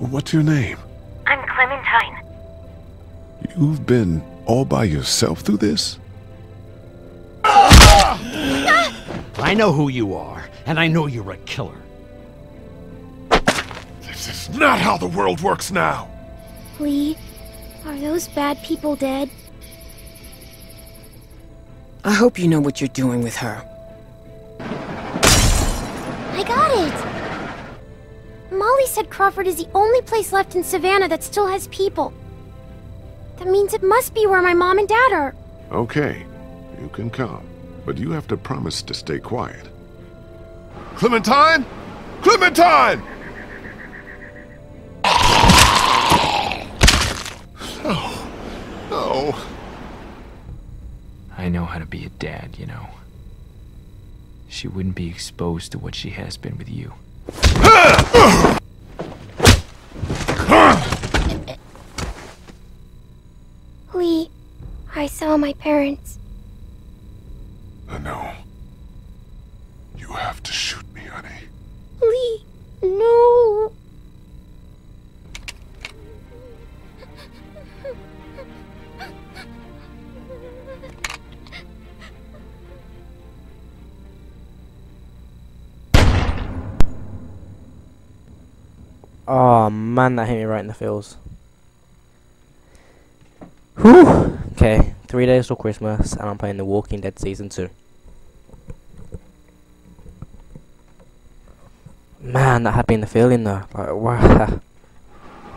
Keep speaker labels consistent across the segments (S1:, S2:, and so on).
S1: What's your name?
S2: I'm Clementine.
S1: You've been all by yourself through this? Ah!
S3: I know who you are, and I know you're a killer.
S1: This is not how the world works now!
S2: Lee, are those bad people dead?
S4: I hope you know what you're doing with her.
S2: I got it! Molly said Crawford is the only place left in Savannah that still has people. That means it must be where my mom and dad are.
S1: Okay, you can come, but you have to promise to stay quiet. Clementine? Clementine! Oh, no.
S5: I know how to be a dad, you know. She wouldn't be exposed to what she has been with you.
S2: Lee, I saw my parents.
S1: I know. You have to shoot me, honey.
S2: Lee, no.
S6: Oh man, that hit me right in the feels. Whew. Okay, three days till Christmas, and I'm playing The Walking Dead season two. Man, that had been the feeling though. Like, wow.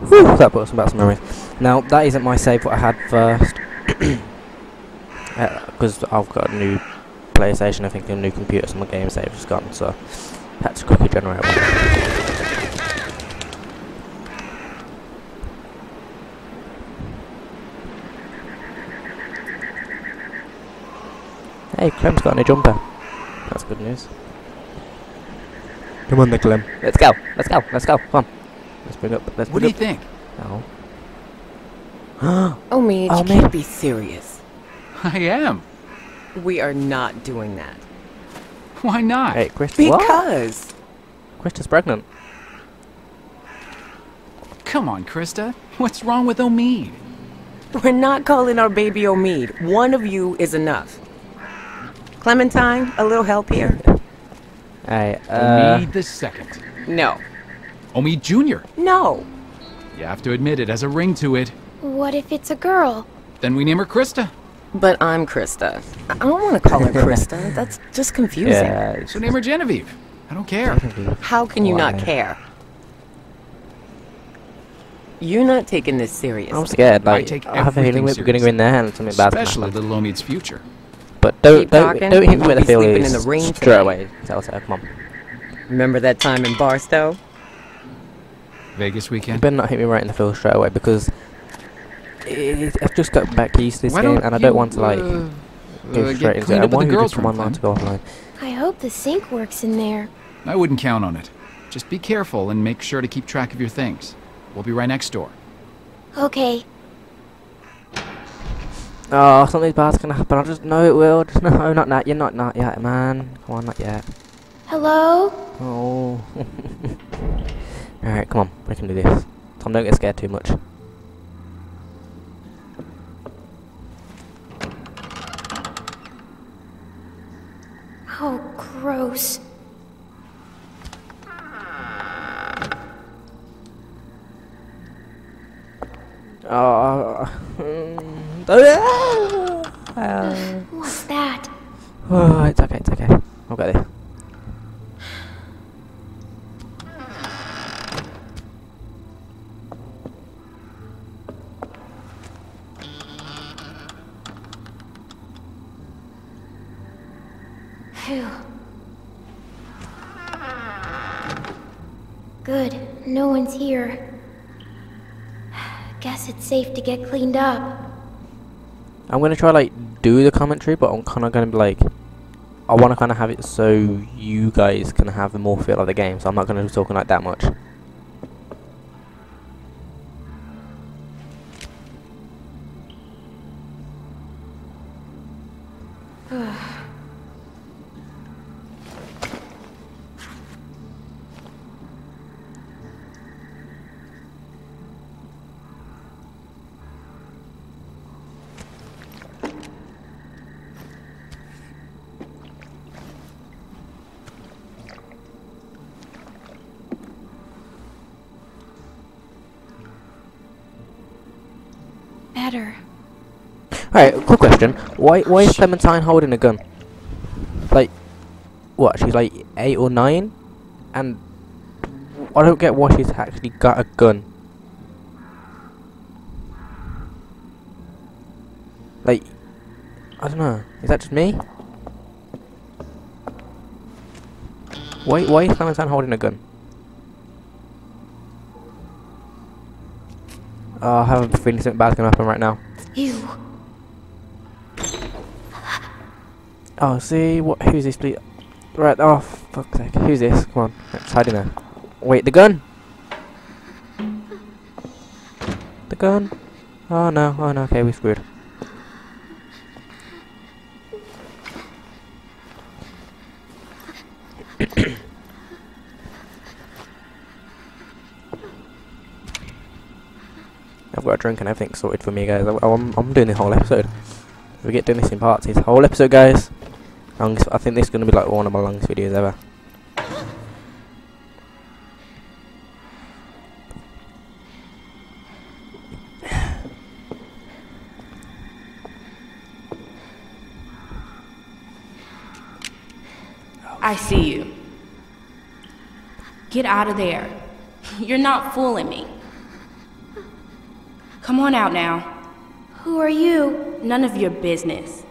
S6: That brought some back some memories. Now, that isn't my save what I had first. Uh, because I've got a new PlayStation, I think a new computer, so my game save has gone, so had to quickly generate one. Hey, Clem's got a new jumper. That's good news. Come on, then, Clem. Let's go. Let's go. Let's go. Come on. Let's bring up. Let's bring up.
S5: What do
S6: bring
S5: you
S6: up.
S5: think?
S6: Oh.
S4: Oh, Mitch,
S6: Oh,
S4: you
S6: man.
S4: can't be serious.
S5: I am.
S4: We are not doing that.
S5: Why not?
S6: hey, Chris. What?
S4: Because
S6: Christa's pregnant.
S5: Come on, Christa. What's wrong with Omid?
S4: we're not calling our baby Omid. One of you is enough. Clementine, a little help here?
S6: Hey, uh.
S5: Omid the second.
S4: No.
S5: Omi Jr.
S4: No.
S5: You have to admit it has a ring to it.
S2: What if it's a girl?
S5: Then we name her Christa.
S4: But I'm Christa. I I don't want to call her Christa. That's just confusing.
S6: Yeah.
S5: So name her Genevieve. I don't care.
S4: How can you not care? You're not taking this serious.
S6: I'm scared.
S5: I
S6: Like,
S5: take
S6: I have a feeling
S5: everything
S6: we're gonna go in there and something bad's gonna
S5: Especially
S6: happen.
S5: little Omid's future.
S6: But don't
S4: Keep
S6: don't
S4: talking,
S6: don't hit me with the
S4: be sleeping
S6: feelings
S4: in the ring
S6: straight
S4: tonight.
S6: away. Tell us, come on.
S4: Remember that time in Barstow?
S5: Vegas
S6: You
S5: weekend.
S6: better not hit me right in the feels straight away because it, I've just got back used to this
S5: Why
S6: game and I don't want to like
S5: uh,
S6: go
S5: uh,
S6: straight into it.
S5: up
S6: I
S5: with
S6: want
S5: the
S6: you
S5: girls
S6: to come
S5: from
S6: online to go offline.
S2: I hope the sink works in there.
S5: I wouldn't count on it. Just be careful and make sure to keep track of your things. We'll be right next door.
S2: Okay.
S6: Oh, something bad's gonna happen. I just know it will. Just no, oh, not that. You're not not yet, man. Come on, not yet.
S2: Hello?
S6: Oh. Alright, come on. We can do this. Tom, don't get scared too much.
S2: Oh, gross.
S6: Oh. oh.
S2: What's that?
S6: Oh, it's okay, it's okay. I've got this.
S2: Phew. Good. No one's here. Guess it's safe to get cleaned up.
S6: I'm gonna try like do the commentary, but I'm kind of gonna be like, I want to kind of have it so you guys can have more feel of the game. So I'm not gonna be talking like that much. Alright, quick question. Why why is Clementine holding a gun? Like, what? She's like eight or nine, and I don't get why she's actually got a gun. Like, I don't know. Is that just me? Why why is Clementine holding a gun? Oh, I have a feeling something bad's gonna happen right now.
S2: You.
S6: Oh, see what? Who's this? Please? Right. Oh, fuck's sake. Who's this? Come on. Let's hide in there. Wait, the gun. The gun. Oh no. Oh no. Okay, we're screwed. I've got a drink and everything sorted for me, guys. I, I'm, I'm doing the whole episode. We get doing this in parts. This whole episode, guys. Longest, I think this is going to be like one of my longest videos ever.
S7: I see you. Get out of there. You're not fooling me. Come on out now.
S2: Who are you?
S7: None of your business.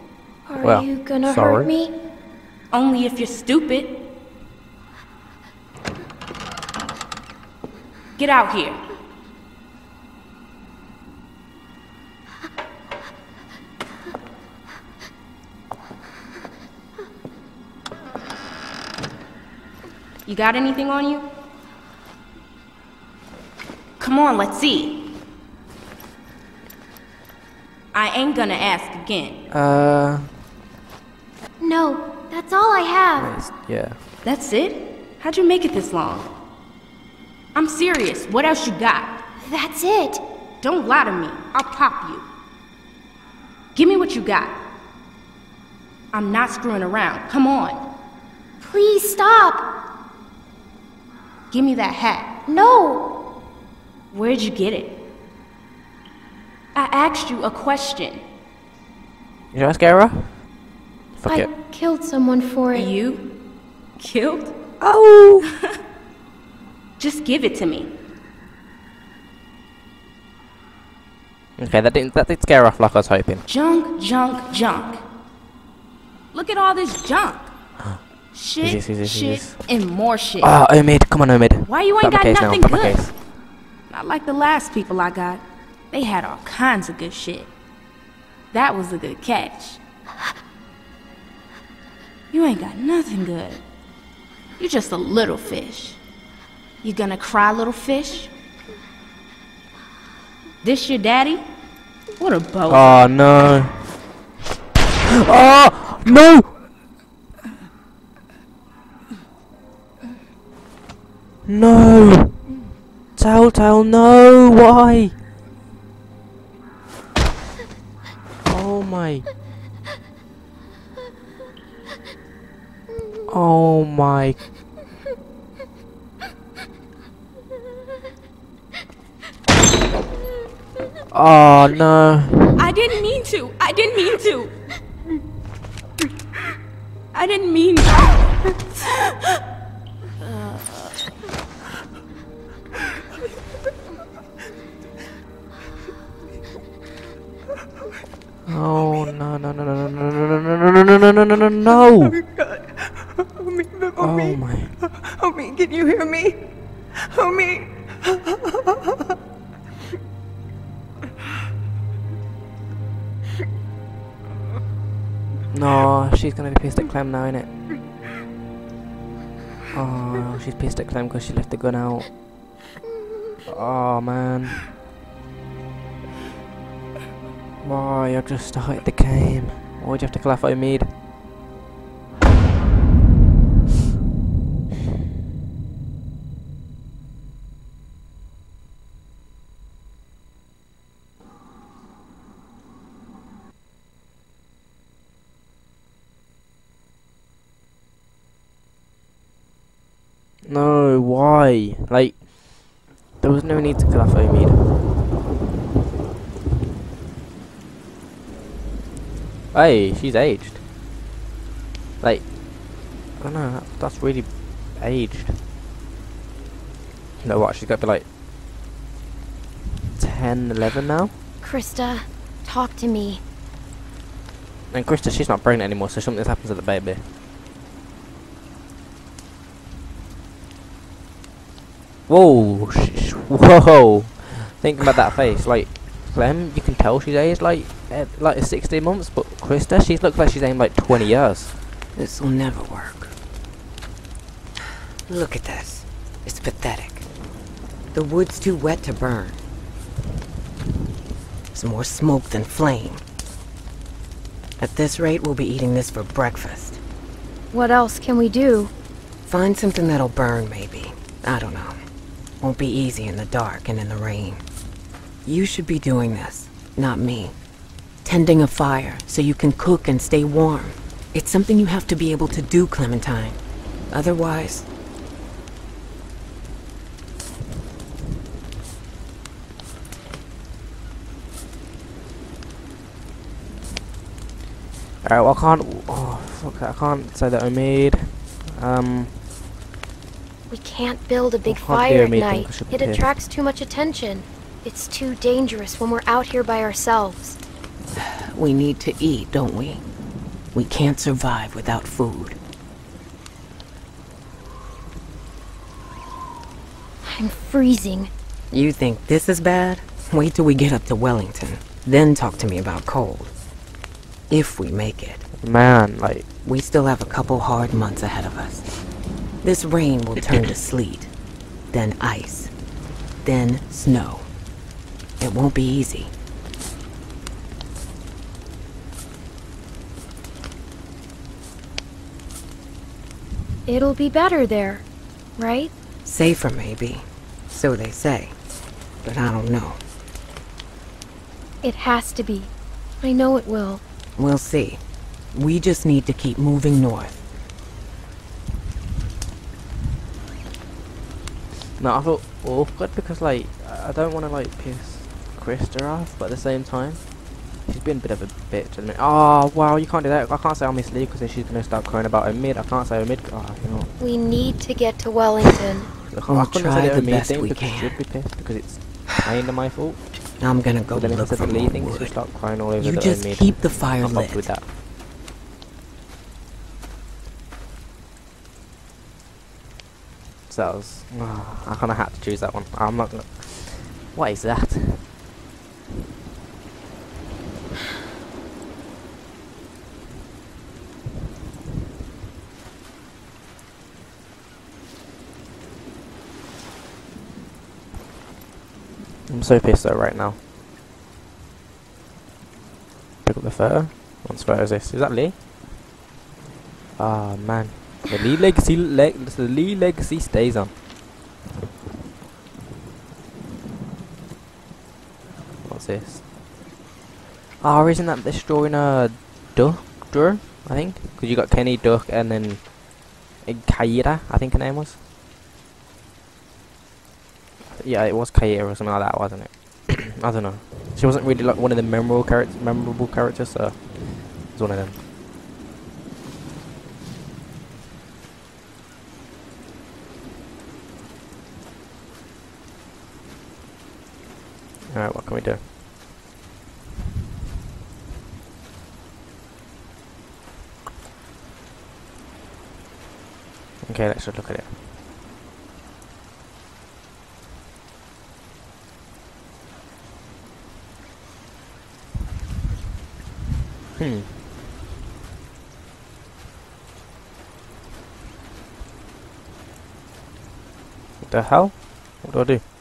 S2: Are
S6: Well,
S2: you gonna
S6: sorry.
S2: hurt me?
S7: Only if you're stupid. Get out here. You got anything on you? Come on, let's see. I ain't gonna ask again.
S6: Uh,
S2: No, that's all I have.
S6: yeah.
S7: That's it? How'd you make it this long? I'm serious. What else you got?
S2: That's it.
S7: Don't lie to me. I'll pop you. Give me what you got. I'm not screwing around. Come on.
S2: Please stop.
S7: Give me that hat.
S2: No.
S7: Where'd you get it? I asked you a question.
S6: You know, Scara? Fuck
S2: I
S6: it.
S2: killed someone for it.
S7: You killed?
S6: Oh!
S7: Just give it to me.
S6: okay, that didn't that did scare off like I was hoping.
S7: Junk, junk, junk. Look at all this junk. Shit,
S6: this, who's this,
S7: shit,
S6: this?
S7: and more shit.
S6: Ah, Omid, come on, Omid.
S7: Why you ain't
S6: Got my
S7: got
S6: case now,
S7: nothing good?
S6: case.
S7: Not like the last people I got. They had all kinds of good shit. That was a good catch. You ain't got nothing good. You're just a little fish. You gonna cry, little fish? This your daddy? What a boat.
S6: Oh no. Oh no! No! Telltale, no! Why? Oh my. Oh my. Oh no.
S7: I didn't mean to. I didn't mean to. I didn't mean to.
S6: Oh no no no no no no no no no no no no no no no!
S4: Homie,
S6: Oh
S4: homie,
S6: my!
S4: homie, can you hear me? Homie.
S6: No, she's gonna be pissed at Clem now, innit? Oh, she's pissed at Clem because she left the gun out. Oh man. Why? I just started the game. Why'd you have to clap at Omid? No, why? Like, there was no need to kill off Omid. Hey, she's aged. Like, I don't know, that- that's really aged. You know what, she's got to be like 10, 11 now?
S2: Christa, talk to me.
S6: And Christa, she's not pregnant anymore, so something's happened to the baby. Whoa, sh- sh- whoa! Think about that face, like Clem, you can tell she's aged like eh, like 16 months, but Christa, she looks like she's aged like 20 years.
S4: This will never work. Look at this. It's pathetic. The wood's too wet to burn. It's more smoke than flame. At this rate, we'll be eating this for breakfast.
S2: What else can we do?
S4: Find something that'll burn, maybe. I don't know. Won't be easy in the dark and in the rain. You should be doing this, not me. Tending a fire so you can cook and stay warm. It's something you have to be able to do, Clementine. Otherwise,
S6: Alright, well I can't. Oh, fuck, I can't say that I made. Um,
S2: We can't build a big
S6: can't
S2: fire at night. It attracts too much attention. It's too dangerous when we're out here by ourselves.
S4: we need to eat, don't we? We can't survive without food.
S2: I'm freezing.
S4: You think this is bad? Wait till we get up to Wellington. Then talk to me about cold. If we make it.
S6: man, like,
S4: We still have a couple hard months ahead of us. This rain will turn to sleet, then ice, then snow. It won't be easy.
S2: It'll be better there, right?
S4: Safer, maybe. So they say. But I don't know.
S2: It has to be. I know it will.
S4: We'll see. We just need to keep moving north.
S6: No, I feel awkward because like I I don't want to like piss Christa off, but at the same time, she's been a bit of a bitch. And oh wow, you can't do that. I can't say I miss Lee because then she's gonna start crying about Omid. I can't say Omid. Oh, you know.
S2: We need to get to Wellington.
S6: I can't,
S4: We'll
S6: I couldn't
S4: try
S6: say
S4: the
S6: the
S4: best
S6: thing
S4: we can.
S6: she'd be pissed because it's kinda my fault.
S4: Now I'm gonna go
S6: But then if I
S4: look for
S6: the Lee
S4: more
S6: thing, she'll
S4: wood.
S6: start crying all over
S4: You
S6: the
S4: just
S6: Omid.
S4: keep the fire lit.
S6: with that. So that was, I kind of had to choose that one. I'm not gonna. What is that? I'm so pissed though right now. Pick up the photo. What photo is this? Is that Lee? Ah man, the Lee legacy, le the Lee legacy stays on. What's this? Oh, isn't that destroying a duck, Drew? I think because you got Kenny Duck and then Kaira, I think her name was. Yeah, it was Kaira or something like that, wasn't it? I don't know. She wasn't really like one of the memorable characters. Memorable characters, so it's one of them. Alright, what can we do? Okay, let's just look at it. Hmm. The hell? What do I do?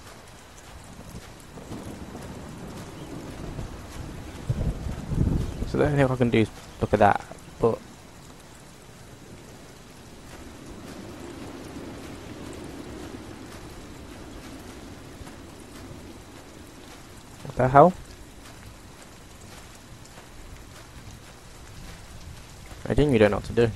S6: So the only thing I can do is look at that, but what the hell? I think you don't know what to do.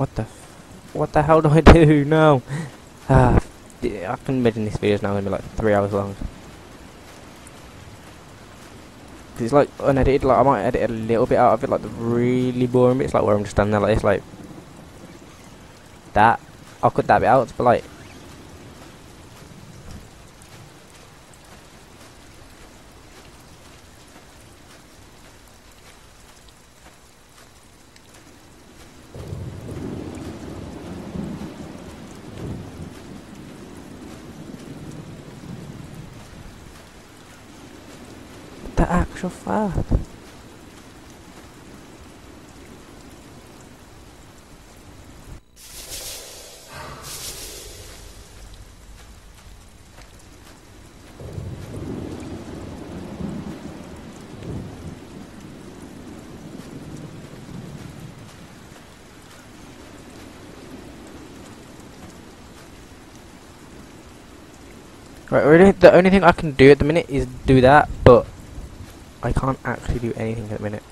S6: What the? What the hell do I do? No. Ah, I can imagine this video's now gonna be like three hours long. It's like unedited. Like I might edit a little bit out of it, like the really boring bits, like where I'm just standing there like this, like that. I'll cut that bit out, but like. Actual fact. Right, really, the only thing I can do at the minute is do that, but I can't actually do anything at the minute.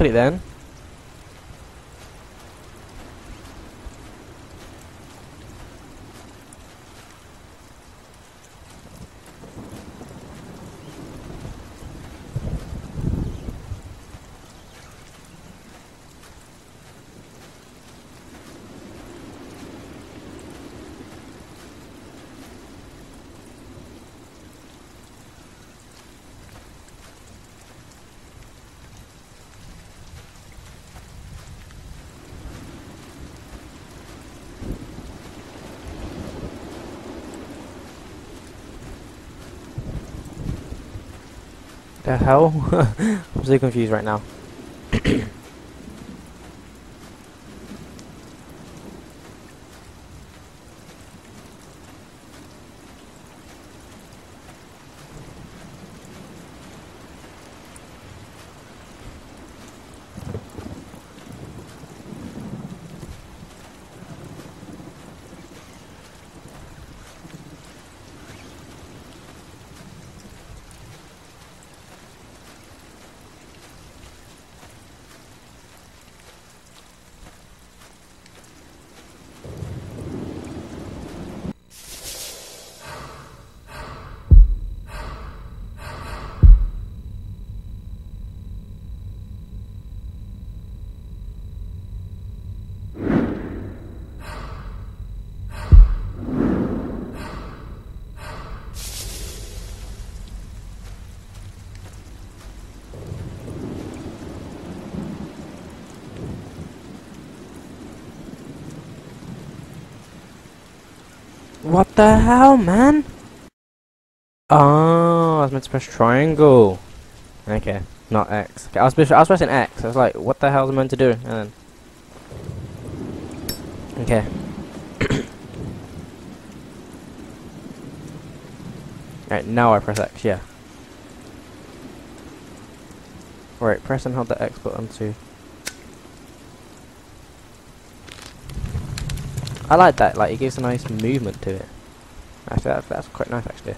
S6: It then. The hell? I'm so confused right now. What the hell, man? Oh, I was meant to press triangle. Okay, not X. Okay, I was, I was pressing X. I was like, what the hell am I meant to do? And then, okay. Right, now I press X, yeah. Alright, press and hold the X button to... I like that, like, it gives a nice movement to it. Actually, that's, that's quite nice, actually.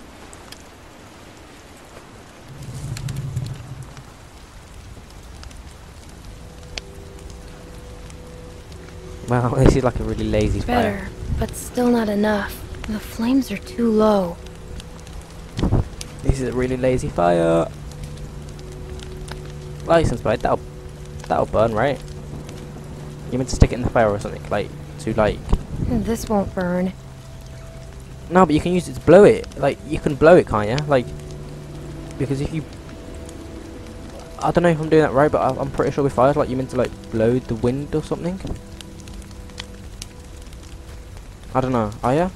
S6: Wow, this is like a really lazy fire.
S2: Better, but still not enough. The flames are too low.
S6: This is a really lazy fire. License plate, that'll that'll burn, right? You meant to stick it in the fire or something, like to like
S2: This won't burn.
S6: No, but you can use it to blow it. Like you can blow it, can't you? Like because if you I don't know if I'm doing that right, but I- I'm pretty sure with fires, like you meant to like blow the wind or something. I don't know. Are ya?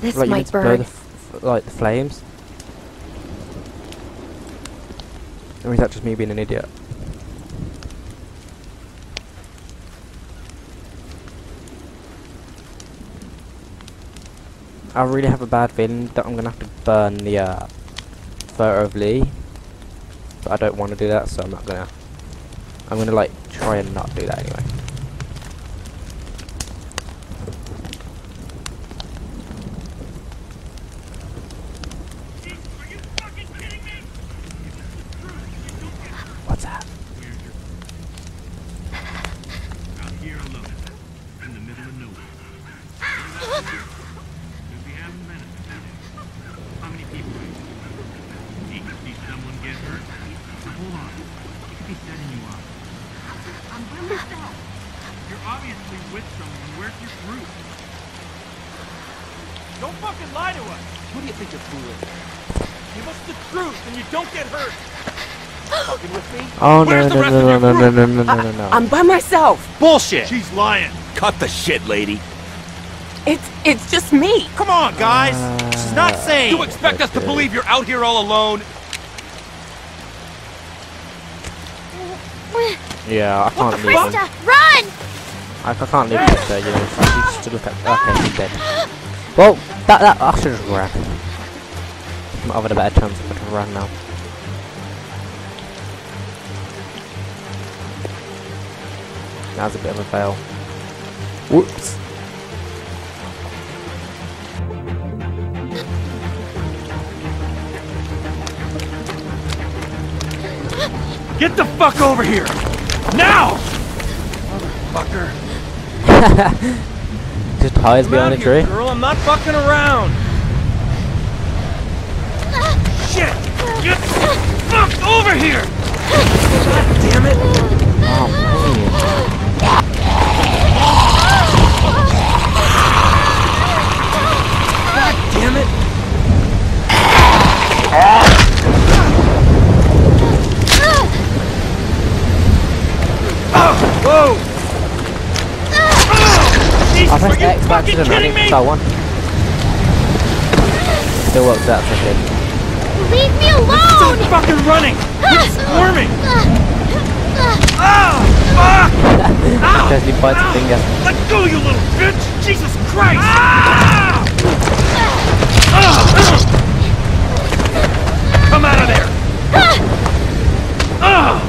S2: This
S6: like you
S2: might
S6: the
S2: burn.
S6: f- like the flames. Or is that just me being an idiot? I really have a bad feeling that I'm gonna have to burn the uh, photo of Lee, but I don't want to do that, so I'm not gonna. I'm gonna like try and not do that anyway.
S8: with someone, where's your group? Don't fucking lie to us! Who do you think you're fooling? Give us the truth and you don't get hurt! fucking with me?
S6: Oh no
S8: Where's
S6: no no no no no no no no no no.
S4: I'm by myself.
S8: Bullshit! She's lying.
S9: Cut the shit, lady.
S4: It's it's just me.
S8: Come on, guys! She's not
S6: Uh,
S8: saying. You expect us to believe you're out here all alone?
S6: Yeah, I can't leave him.
S2: Run!
S6: I, I can't leave him there, you know. So I need to look at. Okay, he's dead. Well, that that I should have ran. Might have had a better chance if I could run now. That was a bit of a fail. Whoops.
S8: Get the fuck over here! Now! Motherfucker.
S6: Just hides
S8: Come
S6: behind a tree.
S8: girl. I'm not fucking around. Shit! Get the fuck over here! Fucking
S6: the
S8: kidding
S6: running,
S8: me?
S6: so I won. Still works out, so good.
S2: Leave me
S8: Stop
S2: alone!
S8: fucking running! Quit squirming! Ah! Fuck! Ow!
S6: Chesley bites
S8: Ow!
S6: finger.
S8: Let go, you little bitch! Jesus Christ! Ah! Ah! Come out of there! Ah!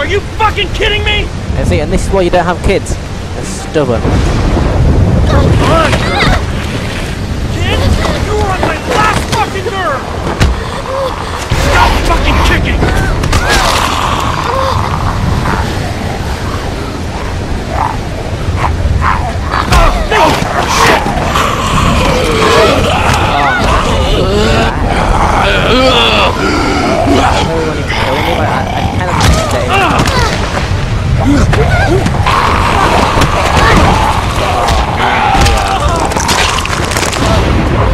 S8: Are you fucking kidding me?
S6: And see, and this is why you don't have kids. They're stubborn.
S8: Come on! Kid, you are on my last fucking nerve! Stop fucking kicking!
S6: Oh, Everyone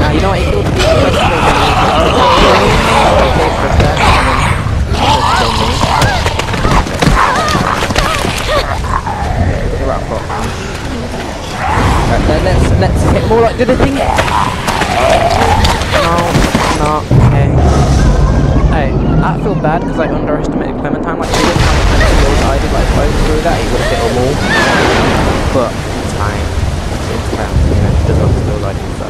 S6: Now, you know Right, let's let's hit more like do the thing. No, no, okay. Hey, I feel bad because I underestimated Clementine. Like, many skills I did, like, going through that, he would have hit them all. But it's fine. It's fine. You know, does the skills I do, so.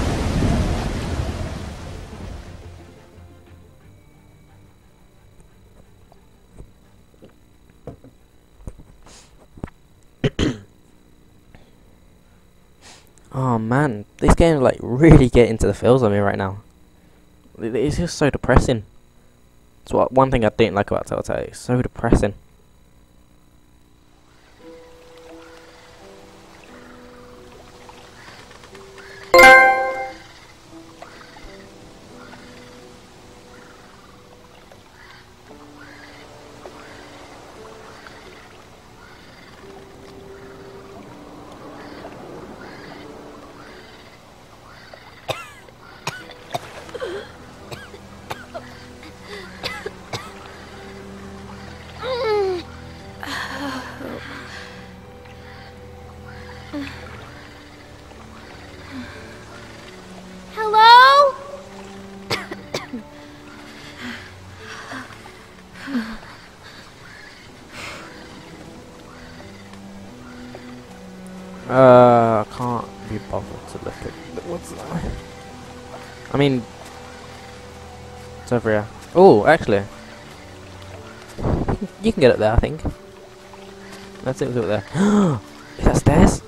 S6: Oh man, this game is like really getting into the feels of me right now. It's just so depressing. It's what one thing I didn't like about Telltale. It's so depressing. Uh, I can't be bothered to look at. What's that? I mean, it's over here. Oh, actually, you can get up there. I think. Let's see what's up there. Is that stairs?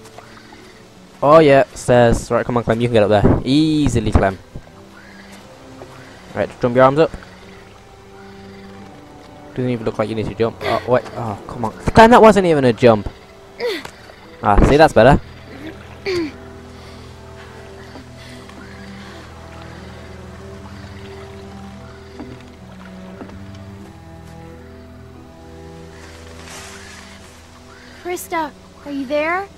S6: Oh yeah, stairs. Right, come on, Clem. You can get up there easily, Clem. Right, jump your arms up. Doesn't even look like you need to jump. Oh wait. Oh come on, Clem. That wasn't even a jump. Ah, see, that's better.
S2: Christa, are you there?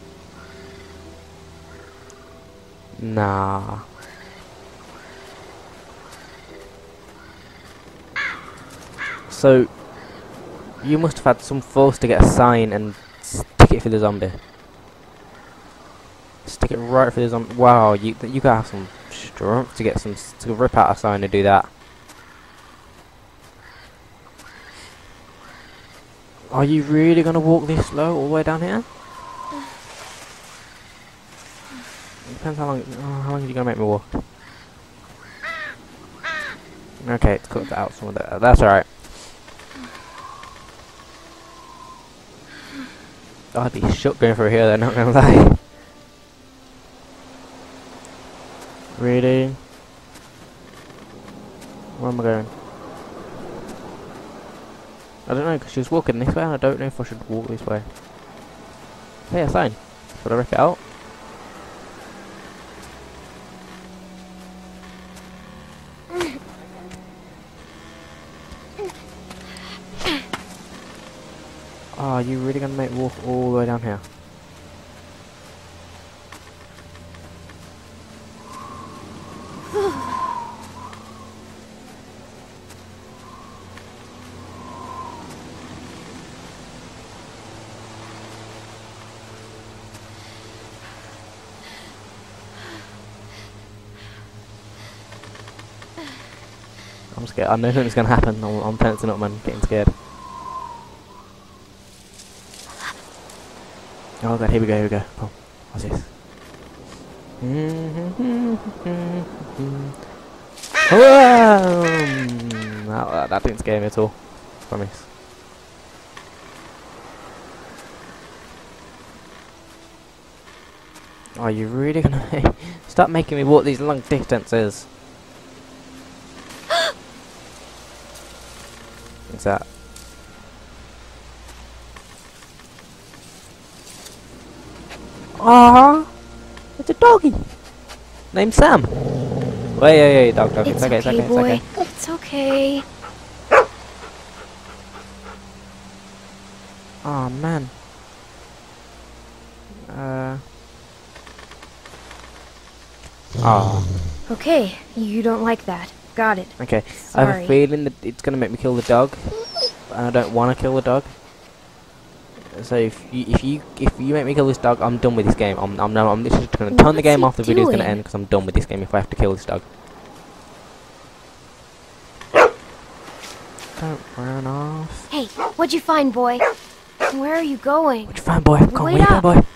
S6: Nah. So, you must have had some force to get a sign and stick it for the zombie. It right for the zombie. Um, wow, you you gotta have some strength to get some to rip out a sign to do that. Are you really gonna walk this slow all the way down here? Depends how long. Oh, how long are you gonna make me walk? Okay, it's cut out some of that. That's alright. I'd be shook going through here. They're not gonna lie. Really? Where am I going? I don't know because she was walking this way, and I don't know if I should walk this way. Hey, a sign. Should I rip it out? Are you really gonna make walk all the way down here? Scared. I know something's gonna happen. I'm, I'm tensing up, man. Getting scared. Oh god, here we go, here we go. Oh, what's this? That, that, that didn't scare me at all. Promise. Are you really gonna stop making me walk these long distances? What's that? Aww, it's a doggy. Named Sam. Wait, wait, wait, dog, dog.
S2: It's
S6: okay,
S2: okay,
S6: it's okay,
S2: boy.
S6: it's okay.
S2: It's okay.
S6: Oh man. Uh. Oh,
S2: Okay, you don't like that. Got it.
S6: okay. I have a feeling that it's gonna make me kill the dog, and I don't want to kill the dog. So if you if you if you make me kill this dog, I'm done with this game. I'm I'm I'm literally just gonna turn the game off. The video's gonna end because I'm done with this game. If I have to kill this dog. Don't run off.
S2: Hey, what'd you find, boy? Where are you going?
S6: What'd you find, boy? Come on,
S2: Wait
S6: where you
S2: up.
S6: going, boy?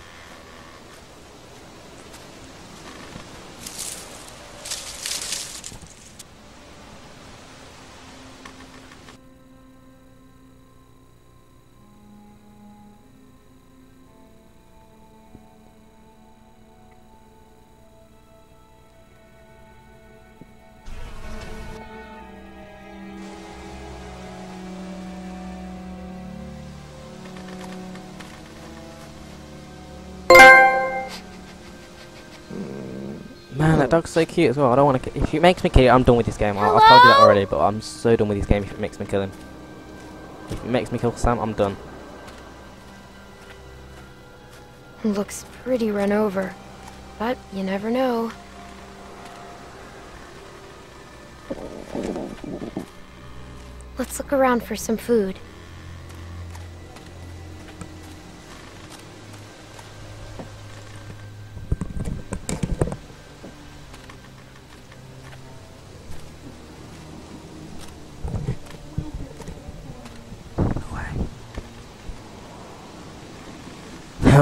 S6: Dog's so cute as well. I don't want to. If it makes me kill I'm done with this game. I, I told you that already, but I'm so done with this game if it makes me kill him. If it makes me kill Sam, I'm done.
S2: Looks pretty run over. But you never know. Let's look around for some food.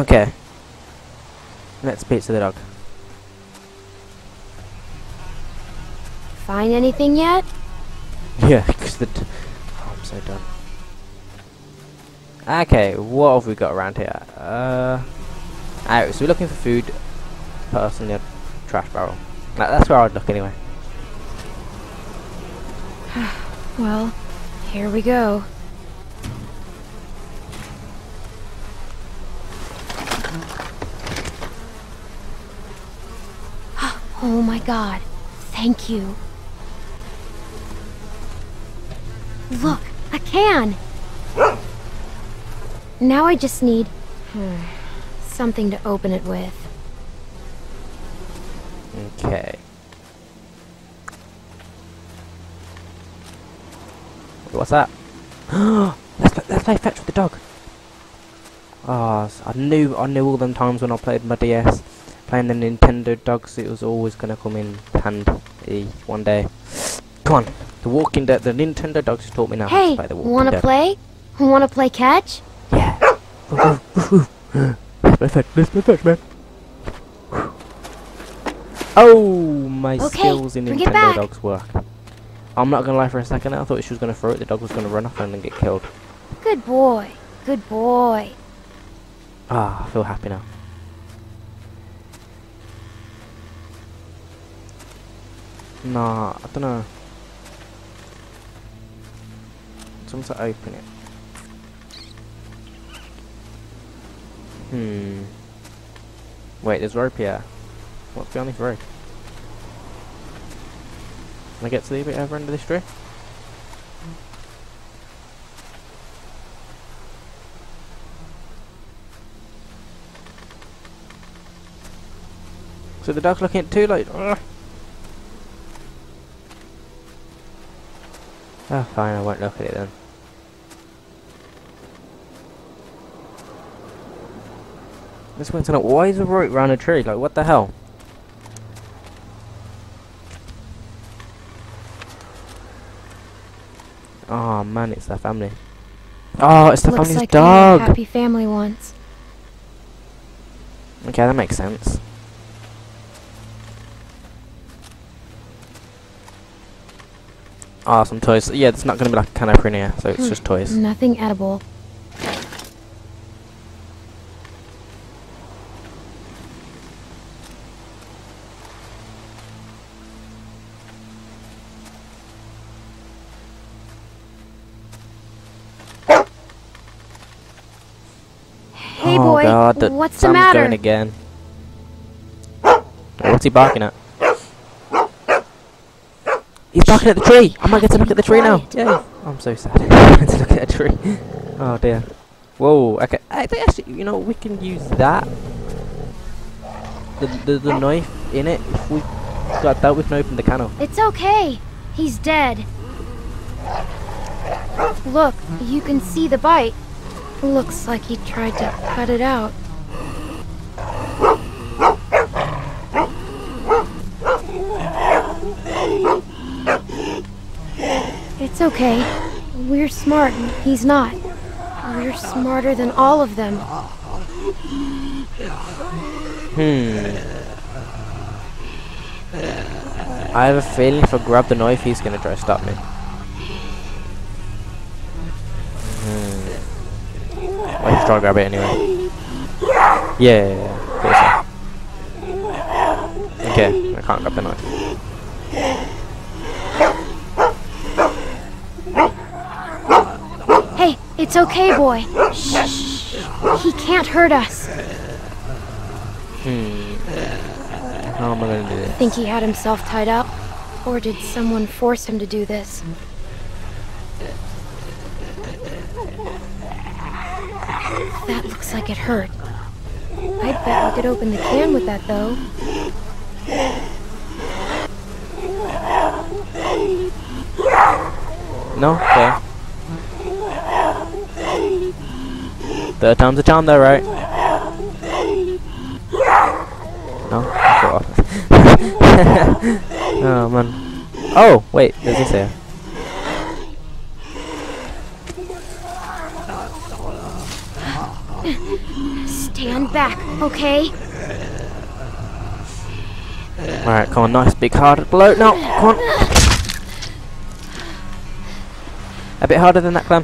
S6: okay. Let's speak to the dog.
S2: Find anything yet?
S6: Yeah, because the. Oh, I'm so done. Okay, what have we got around here? Uh. Alright, so we're looking for food. Personally, a trash barrel. That, that's where I'd look anyway.
S2: Well, here we go. Oh my god. Thank you. Look, a can! Now I just need Something to open it with.
S6: Okay. What's that? let's, play, let's play fetch with the dog. Ah, s I knew I knew all them times when I played my DS, playing the Nintendo dogs, it was always gonna come in handy one day. Come on, the Walking Dead, the Nintendo dogs taught me now how
S2: Hey,
S6: to play the Walking
S2: wanna
S6: Dead.
S2: play? Wanna play catch?
S6: Yeah. let's play fetch. Let's play fetch, man. Oh, my
S2: Okay,
S6: skills in Nintendo dogs work. I'm not gonna lie for a second. I thought she was gonna throw it. The dog was gonna run off and then get killed.
S2: Good boy. Good boy.
S6: Ah, I feel happy now. Nah, I don't know. Time to open it. Hmm. Wait, there's rope here. What's behind this rope? Can I get to the bit over under this tree? So the dog's looking too like. Ugh. Oh, fine, I won't look at it then. This went not. Why is a rope round a tree? Like, what the hell? Oh man, it's their family. Oh, it's the
S2: Looks
S6: family's
S2: like
S6: dog.
S2: happy family once.
S6: Okay, that makes sense. Ah, some toys. Yeah, it's not going to be like a can opener here, so it's
S2: Hmm.
S6: just toys.
S2: Nothing edible. Hey
S6: oh
S2: boy,
S6: god, the
S2: what's the matter?
S6: going again. What's he barking at? He's barking at the tree! I might get to look at the tree now! Yeah. I'm so sad. I get to look at a tree. Oh dear. Whoa, okay. Uh, I think actually, you know, we can use that. The, the, the knife in it. If we got that, we can open the can
S2: It's okay. He's dead. Look, you can see the bite. Looks like he tried to cut it out. It's okay. We're smart he's not. We're smarter than all of them.
S6: Hmm. I have a feeling if I grab the knife, he's gonna try to stop me. Hmm. I'll just try to grab it anyway. Yeah, yeah, yeah. Okay, I can't grab the knife.
S2: Hey, it's okay, boy. Shh. He can't hurt us.
S6: Hmm. How am I gonna do this?
S2: Think he had himself tied up? Or did someone force him to do this? That looks like it hurt. I bet we could open the can with that, though.
S6: No? Okay. Third time's a charm though, right? No? Oh man. Oh, wait, there's this here.
S2: Stand back, okay?
S6: Alright, come on, nice big hard blow. No, come on. A bit harder than that, Clem.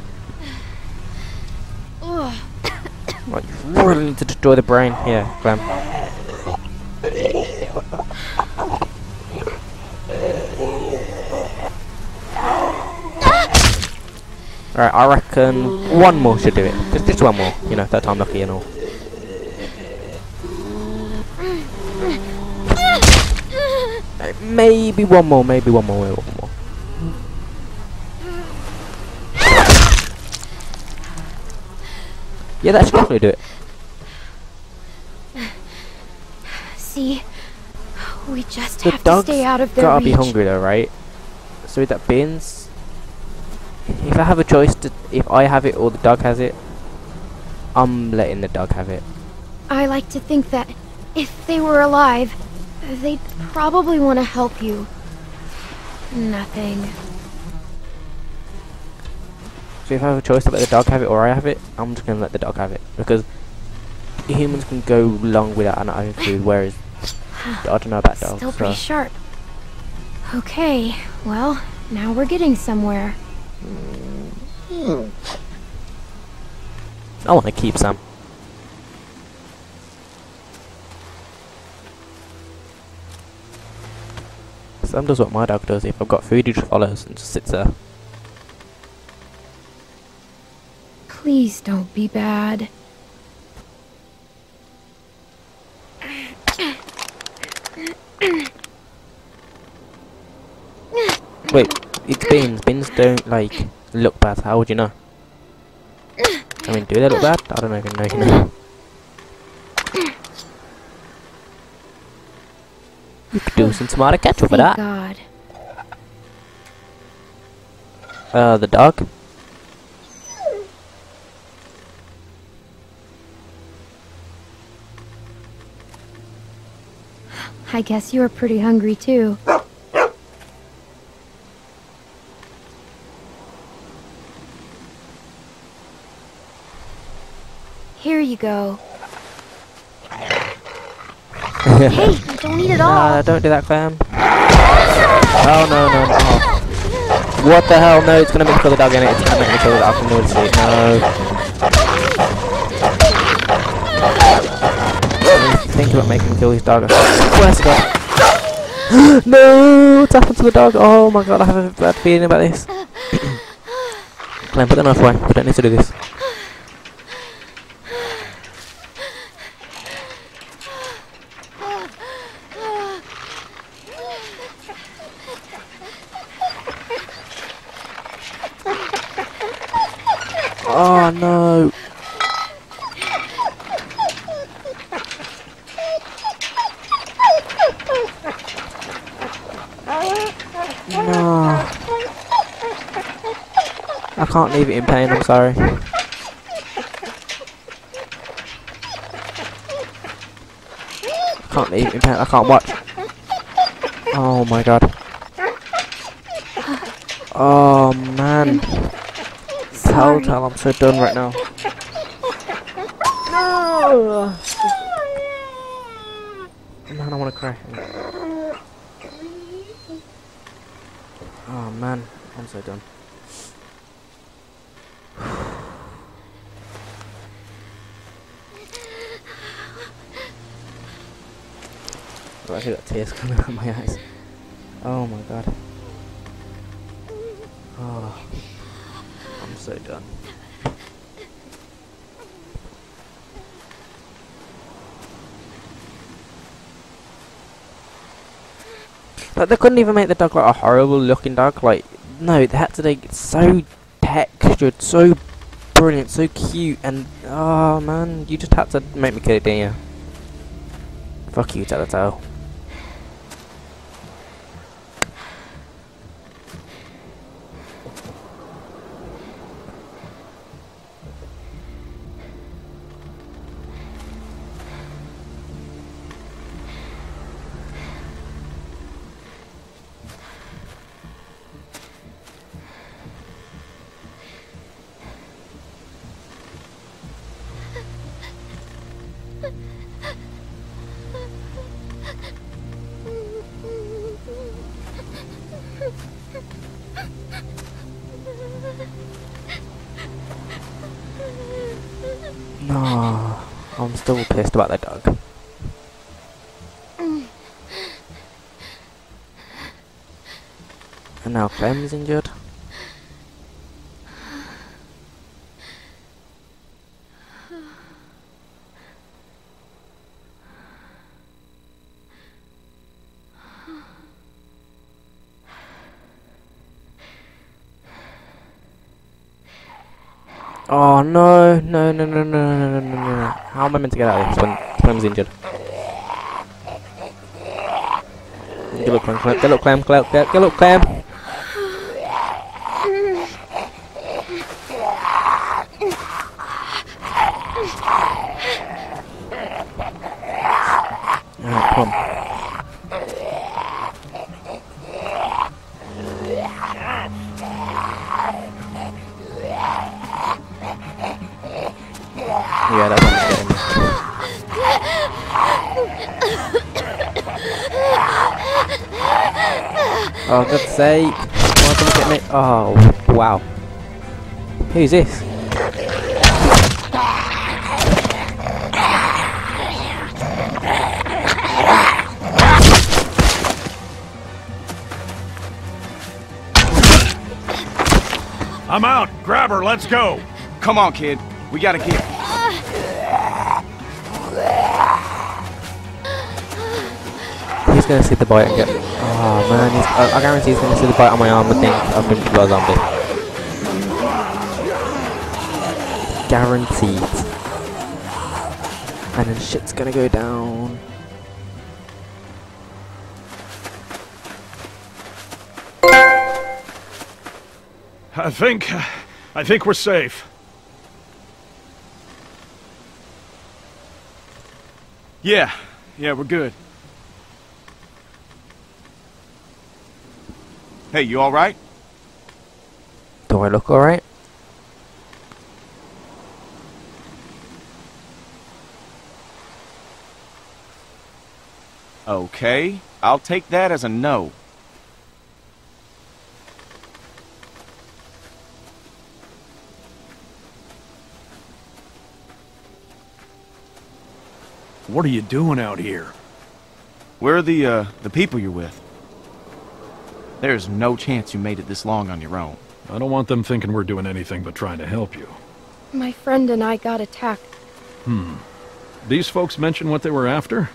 S2: Ugh.
S6: Right, you really need to destroy the brain. Here, Clem. Alright, I reckon one more should do it. Just, just one more. You know, third time lucky and all. Maybe one more, maybe one more, maybe one more. Yeah, that should definitely do it.
S2: just
S6: The dog's
S2: stay out of their
S6: gotta
S2: reach.
S6: be hungry though, right? So with that beans, if I have a choice to, if I have it or the dog has it, I'm letting the dog have it.
S2: I like to think that if they were alive, they'd probably want to help you. Nothing.
S6: So if I have a choice to let the dog have it or I have it, I'm just gonna let the dog have it because humans can go long without an having food, whereas I don't know about dogs.
S2: Still
S6: so-
S2: pretty sharp. Okay, well, now we're getting somewhere.
S6: I want to keep some. Sam does what my dog does. If I've got food, he just follows and just sits there.
S2: Please don't be bad.
S6: Wait, it's bins. Bins don't like look bad. How would you know? I mean, do they look bad? I don't even know. You know. You could do some ketchup for
S2: Thank
S6: that.
S2: God.
S6: Uh, the dog.
S2: I guess you're pretty hungry too. Here you go. hey, don't eat it all.
S6: Nah, don't do that, fam. Oh no, no, no. What the hell? No, it's gonna make me kill the dog in it. It's gonna make me kill the dog. I can notice. No. Think about making me kill his dog. Where's the dog? no! What's happened to the dog? Oh my god, I have a bad feeling about this. Clem, put the knife away. We don't need to do this. Oh no! No. I can't leave it in pain, I'm sorry. I can't leave it in pain, I can't watch. Oh my god. Oh man. Telltale, I'm so done right now. No! Man, I wanna cry. Oh man, I'm so done. I've actually got tears coming out of my eyes. Oh my god. Oh, I'm so done. Like they couldn't even make the dog like a horrible looking dog. Like no, they had to make it so textured, so brilliant, so cute, and oh man, you just had to make me kill it, didn't you? Fuck you, Telltale. No, no, no, no, no, no, no, no, no. How am I meant to get out of this when Clem's injured? Get up, Clem. Clem. Get up, Clem. Clem. Get, up, Clem. Sake. Why did get me? Oh, wow. Who's this?
S8: I'm out. Grab her. Let's go.
S9: Come on, kid. We gotta get.
S6: He's gonna see the bite and get. Oh man, he's, I, I guarantee he's gonna see the bite on my arm and think I've been a zombie. Guaranteed. And then shit's gonna go down.
S8: I think. I think we're safe.
S9: Yeah, yeah, we're good. Hey, you all right?
S6: Do I look alright?
S9: Okay, I'll take that as a no.
S8: What are you doing out here?
S9: Where are the uh, the people you're with? There's no chance you made it this long on your own.
S8: I don't want them thinking we're doing anything but trying to help you.
S2: My friend and I got attacked. Hmm.
S8: These folks mentioned what they were after?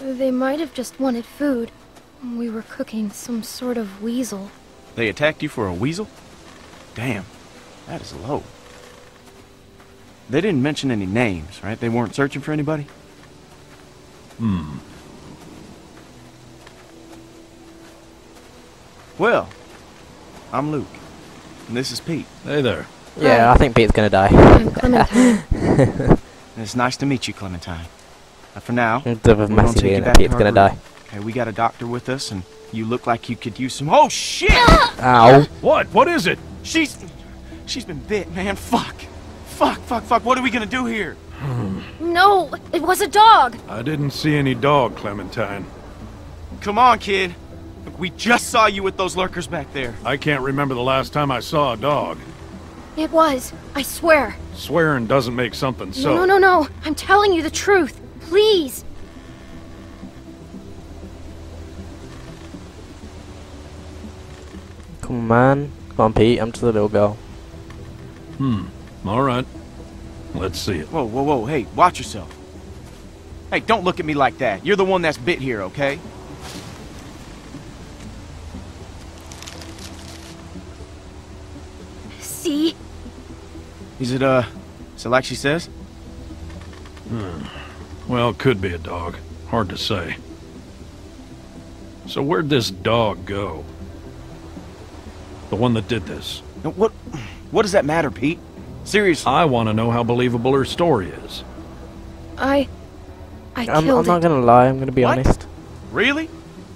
S2: They might have just wanted food. We were cooking some sort of weasel.
S9: They attacked you for a weasel? Damn, that is low. They didn't mention any names, right? They weren't searching for anybody?
S8: Hmm.
S9: Well, I'm Luke. And this is Pete.
S8: Hey there.
S6: Yeah, I think Pete's gonna die.
S2: I'm Clementine.
S9: It's nice to meet you, Clementine. Now, for now,
S6: Bit of a
S9: we're gonna take you back
S6: Pete's
S9: our
S6: gonna
S9: group.
S6: die.
S9: Okay, we got a doctor with us, and you look like you could use some. Oh shit!
S6: Ow.
S8: What? What is it?
S9: She's, she's been bit, man. Fuck, fuck, fuck, fuck. What are we gonna do here? Hmm.
S2: no, it was a dog.
S8: I didn't see any dog, Clementine.
S9: Come on, kid. Look, we just saw you with those lurkers back there.
S8: I can't remember the last time I saw a dog.
S2: It was. I swear.
S8: Swearing doesn't make something so.
S2: No, no, no, no. I'm telling you the truth. Please.
S6: Come on, man. Come on, Pete. I'm just a little girl.
S8: Hmm. All right. Let's see it.
S9: Whoa, whoa, whoa. Hey, watch yourself. Hey, don't look at me like that. You're the one that's bit here, okay?
S2: See?
S9: Is it, uh, is it like she says?
S8: Well, it could be a dog. Hard to say. So where'd this dog go? The one that did this.
S9: Now, What, what does that matter, Pete? Seriously.
S8: I want to know how believable her story is.
S2: I. I
S6: I'm, I'm not
S2: it.
S6: gonna lie. I'm gonna be
S9: What?
S6: honest.
S9: Really?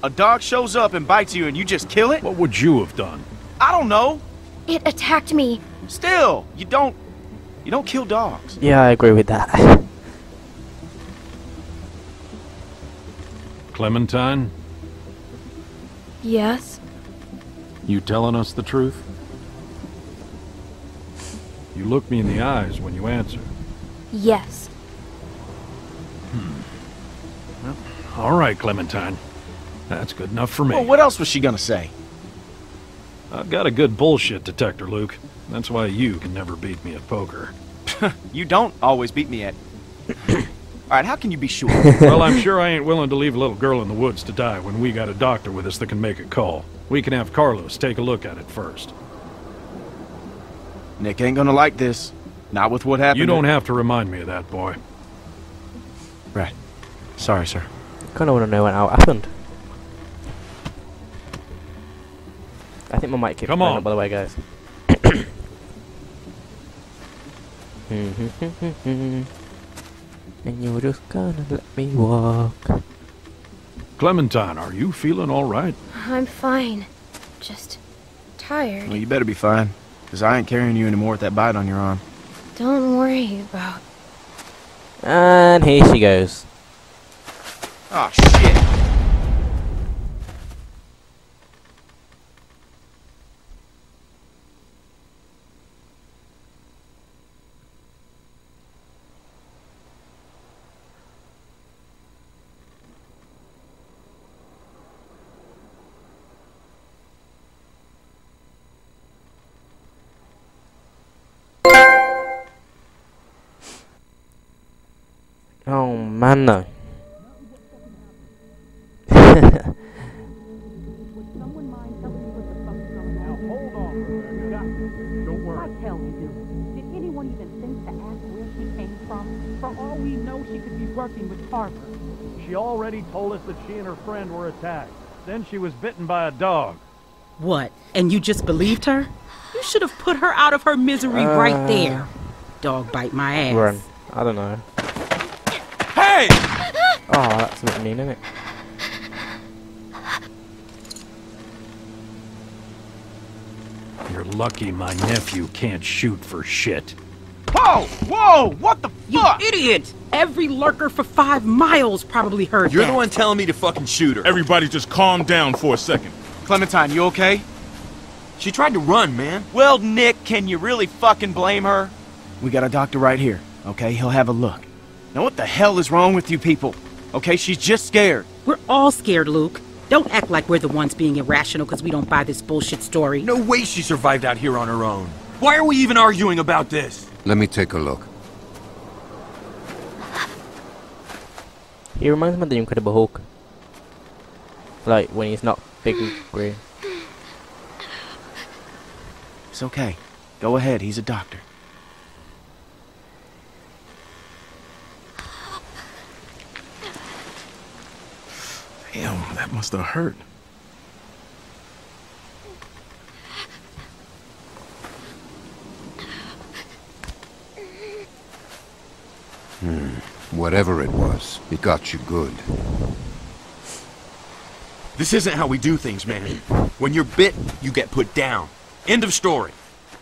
S9: A dog shows up and bites you and you just kill it?
S8: What would you have done?
S9: I don't know.
S2: It attacked me.
S9: Still, you don't, you don't kill dogs.
S6: Yeah, I agree with that.
S8: Clementine,
S2: Yes.
S8: you telling us the truth? You look me in the eyes when you answer.
S2: Yes. Hmm.
S8: All right, Clementine. That's good enough for me.
S9: Well, what else was she gonna say?
S8: I've got a good bullshit detector, Luke. That's why you can never beat me at poker.
S9: You don't always beat me at. All right, how can you be sure?
S8: well, I'm sure I ain't willing to leave a little girl in the woods to die when we got a doctor with us that can make a call. We can have Carlos take a look at it first.
S9: Nick ain't gonna like this. Not with what happened.
S8: You don't have to remind me of that, boy.
S9: Right. Sorry, sir.
S6: kind of want to know what how it happened. I think my mic keeps
S8: Come on.
S6: up, by the way, guys. And you're just gonna let me walk.
S8: Clementine, are you feeling all right?
S2: I'm fine. Just tired.
S9: Well, you better be fine, because I ain't carrying you anymore with that bite on your arm.
S2: Don't worry about.
S6: And here she goes.
S9: Oh, shit.
S6: Oh man, no.
S8: Hold on, Rebecca. Don't worry.
S10: I tell you, did anyone even think to ask where she came from? For all we know, she could be working with Carver.
S8: She
S10: came from? For all we know, she could be working with Carver.
S8: She already told us that she and her friend were attacked. Then she was bitten by a dog.
S10: What? And you just believed her? You should have put her out of her misery right
S6: Uh.
S10: there. Dog bite my ass.
S6: Run. I don't know.
S9: Hey!
S6: Oh, that's a bit mean, isn't it?
S8: You're lucky my nephew can't shoot for shit.
S9: Whoa! Whoa! What the
S10: You
S9: fuck?
S10: idiot! Every lurker for five miles probably heard
S11: You're
S10: that.
S11: the one telling me to fucking shoot her.
S12: Everybody just calm down for a second.
S9: Clementine, you okay?
S11: She tried to run, man.
S9: Well, Nick, can you really fucking blame her? We got a doctor right here, okay? He'll have a look. Now, what the hell is wrong with you people? Okay, she's just scared.
S10: We're all scared, Luke. Don't act like we're the ones being irrational because we don't buy this bullshit story.
S11: No way she survived out here on her own. Why are we even arguing about this?
S13: Let me take a look.
S6: He reminds me of the Incredible Hulk. Like when he's not big and grey.
S9: It's okay. Go ahead, he's a doctor.
S12: Damn, that must have hurt. Hmm.
S13: Whatever it was, it got you good.
S11: This isn't how we do things, man. When you're bit, you get put down. End of story.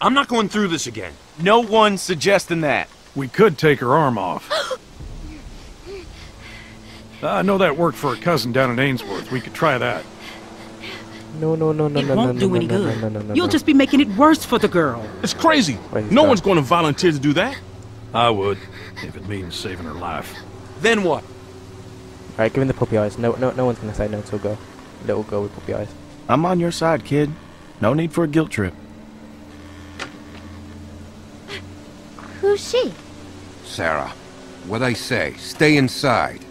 S11: I'm not going through this again.
S9: No one's suggesting that.
S8: We could take her arm off. I know that worked for a cousin down in Ainsworth. We could try that.
S6: No, no, no, no,
S10: It
S6: no, no,
S10: won't
S6: no,
S10: do
S6: no,
S10: any
S6: no,
S10: good.
S6: no, no, no,
S10: You'll
S6: no.
S10: just be making it worse for the girl.
S12: It's crazy.
S6: Crazy
S12: no
S6: stuff.
S12: one's going to volunteer to do that.
S8: I would, if it means saving her life.
S11: Then what?
S6: Alright, give him the puppy eyes. No, no, no one's gonna say no to a girl. Little girl with puppy eyes.
S9: I'm on your side, kid. No need for a guilt trip.
S2: Who's she?
S13: Sarah, what I say, stay inside.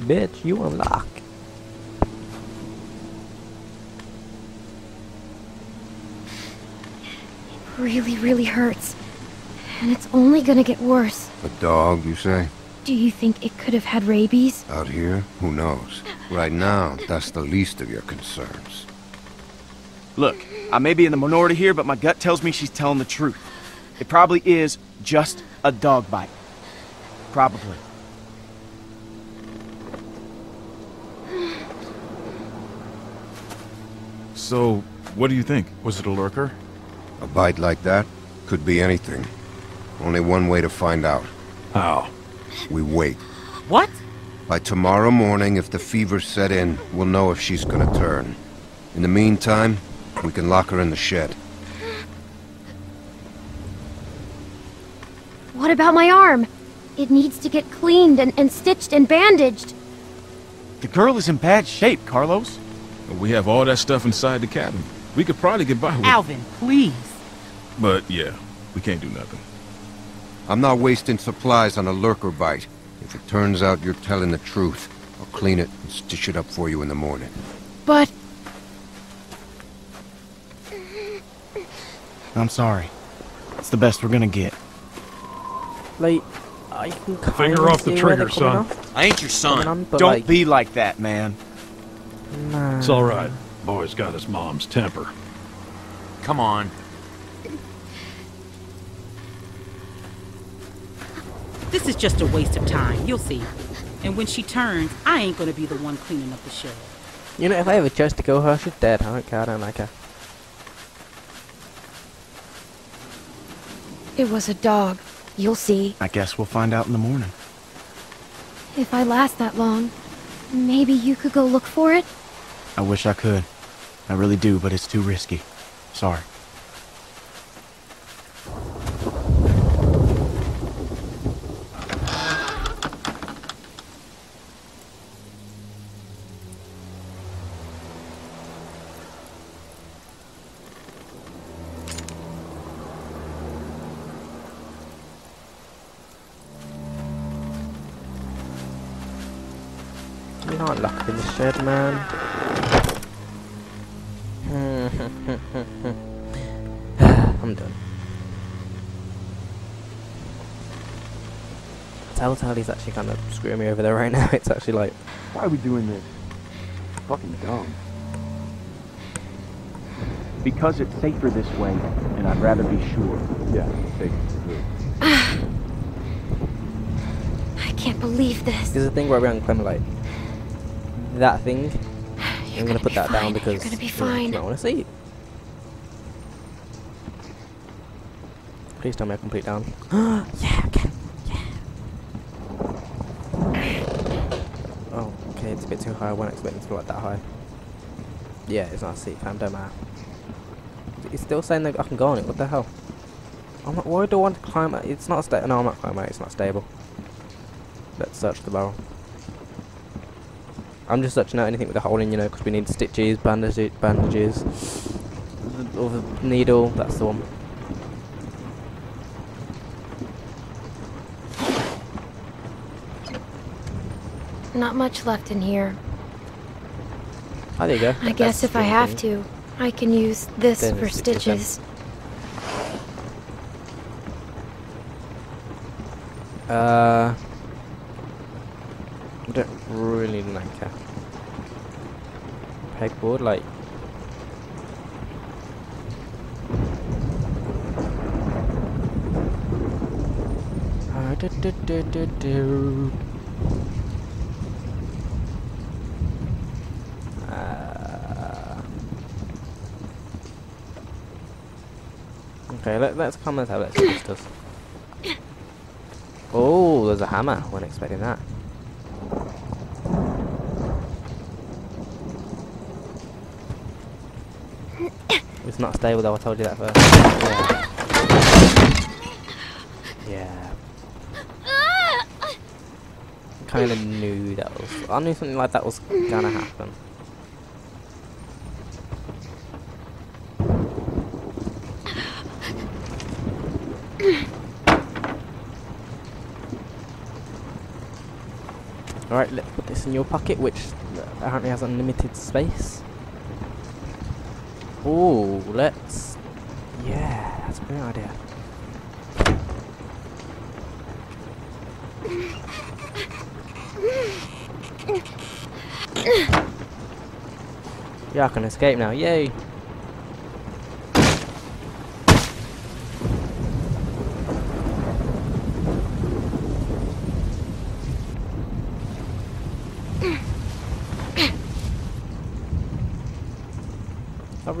S6: Bitch, you unlock.
S2: It really, really hurts. And it's only gonna get worse.
S13: A dog, you say?
S2: Do you think it could have had rabies?
S13: Out here? Who knows? Right now, that's the least of your concerns.
S9: Look, I may be in the minority here, but my gut tells me she's telling the truth. It probably is just a dog bite. Probably.
S12: So, what do you think? Was it a lurker?
S13: A bite like that could be anything. Only one way to find out.
S8: How?
S13: We wait.
S10: What?
S13: By tomorrow morning, if the fever set in, we'll know if she's gonna turn. In the meantime, we can lock her in the shed.
S2: What about my arm? It needs to get cleaned and, and stitched and bandaged.
S9: The girl is in bad shape, Carlos.
S12: We have all that stuff inside the cabin. We could probably get by with it.
S10: Alvin, please.
S12: But yeah, we can't do nothing.
S13: I'm not wasting supplies on a lurker bite. If it turns out you're telling the truth, I'll clean it and stitch it up for you in the morning.
S2: But
S9: I'm sorry. It's the best we're gonna get.
S6: Like, I can kind
S8: Finger off the trigger, son.
S11: I ain't your son.
S6: on,
S9: Don't
S6: like,
S9: be like that, man.
S6: Nah.
S8: It's all right. Boy's got his mom's temper.
S11: Come on.
S10: This is just a waste of time. You'll see. And when she turns, I ain't gonna be the one cleaning up the shed.
S6: You know, if I have a chance to kill her, she's dead. I don't care. I don't like her.
S2: It was a dog. You'll see.
S9: I guess we'll find out in the morning.
S2: If I last that long, maybe you could go look for it?
S9: I wish I could. I really do, but it's too risky. Sorry.
S6: Telltale is actually kind of screwing me over there right now. It's actually like,
S9: Why are we doing this? Fucking dumb. Because it's safer this way, and I'd rather be sure. Yeah, safe.
S2: I can't believe this.
S6: there's a thing where we're on Clement, like, that thing. I'm gonna put that down because
S2: gonna be
S6: you know,
S2: fine.
S6: I want to see it. Please tell me I complete down. yeah, I can. Yeah. Oh, okay, it's bit too high. I wasn't expecting to like that high. Yeah, it's not a seat fam, don't matter. It's still saying that I can go on it. What the hell? I'm. Why do I want to climb it? It's not stable. No, I'm not climbing it. It's not stable. Let's search the barrel. I'm just searching out anything with a hole in, you know, because we need stitches, bandages, bandages, or the needle. That's the one.
S2: Not much left in here.
S6: Oh, there you go.
S2: I
S6: That-
S2: guess if I have
S6: thing.
S2: to, I can use this
S6: Then
S2: for
S6: stitches. Uh, I don't really like her. Pegboard, like. Ah, do, do, do, do, do. Okay, let, let's come and have let's see this. Oh, there's a hammer. Wasn't expecting that. It's not stable though, I told you that first. Yeah. Yeah. Kinda knew that was I knew something like that was gonna happen. Alright, let's put this in your pocket, which apparently has unlimited space. Oh, let's... Yeah, that's a great idea. Yeah, I can escape now, yay! I've escaped, yay!
S2: We have a doctor. He's gotta have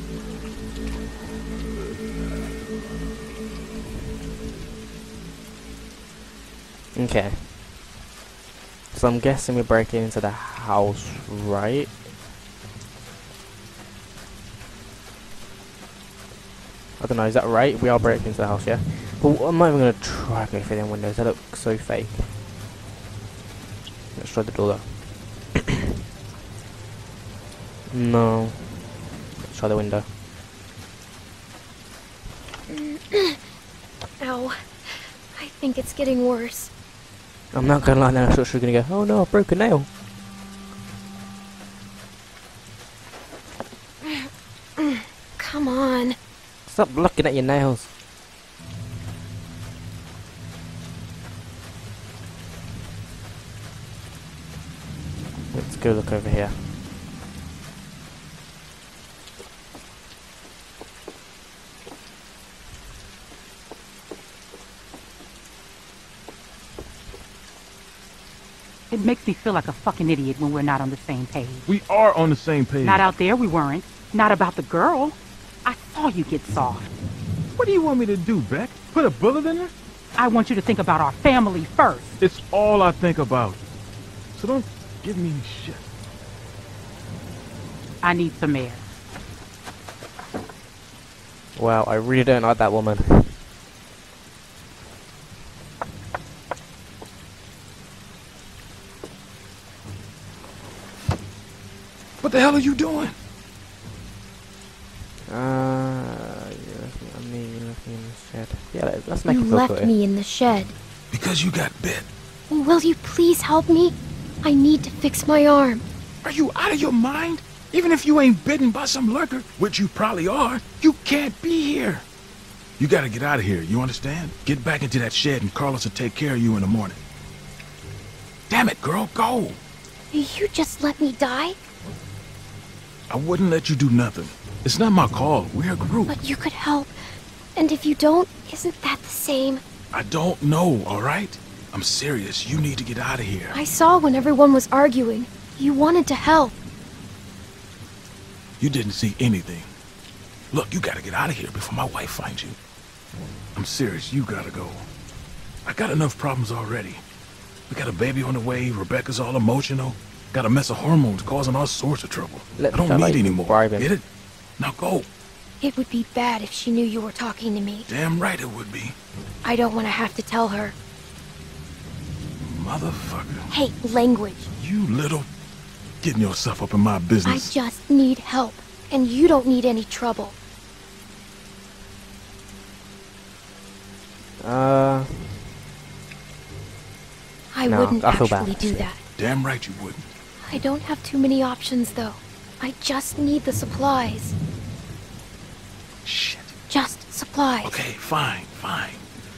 S6: Okay. So I'm guessing we're breaking into the house, right? I don't know, is that right? We are breaking into the house, yeah? But I'm not even going to try to go through them windows, they look so fake. Let's try the door though. no. Let's try the window.
S2: Ow. I think it's getting worse.
S6: I'm not gonna lie, then I thought she was gonna go, oh no, I broke a nail.
S2: Come on.
S6: Stop looking at your nails. Let's go look over here.
S10: It makes me feel like a fucking idiot when we're not on the same page.
S12: We are on the same page.
S10: Not out there, we weren't. Not about the girl. I saw you get soft.
S12: What do you want me to do, Beck? Put a bullet in her?
S10: I want you to think about our family first.
S12: It's all I think about. So don't give me any shit.
S10: I need some air.
S6: Wow, I really don't like that woman.
S12: What the hell are you doing?
S6: Uh, you're looking at me, you're looking in the shed. Yeah, let- let's make
S2: you
S6: it feel
S2: left me in the shed.
S12: Because you got bit.
S2: Will you please help me? I need to fix my arm.
S12: Are you out of your mind? Even if you ain't bitten by some lurker, which you probably are, you can't be here. You gotta get out of here, you understand? Get back into that shed and Carlos will take care of you in the morning. Damn it, girl, go!
S2: You just let me die?
S12: I wouldn't let you do nothing. It's not my call. We're a group.
S2: But you could help. And if you don't, isn't that the same?
S12: I don't know, all right? I'm serious. You need to get out of here.
S2: I saw when everyone was arguing. You wanted to help.
S12: You didn't see anything. Look, you gotta get out of here before my wife finds you. I'm serious. You gotta go. I got enough problems already. We got a baby on the way. Rebecca's all emotional. Got a mess of hormones causing all sorts of trouble.
S6: Let
S12: I don't need
S6: like,
S12: any more.
S6: bribe.
S12: Get it? Now go.
S2: It would be bad if she knew you were talking to me.
S12: Damn right it would be.
S2: I don't want to have to tell her.
S12: Motherfucker.
S2: Hey, language.
S12: You little... Getting yourself up in my business.
S2: I just need help. And you don't need any trouble.
S6: Uh,
S2: I
S6: No,
S2: wouldn't
S6: I feel bad,
S2: actually do
S6: actually.
S2: that.
S12: Damn right you wouldn't.
S2: I don't have too many options, though. I just need the supplies.
S12: Shit.
S2: Just supplies.
S12: Okay, fine, fine.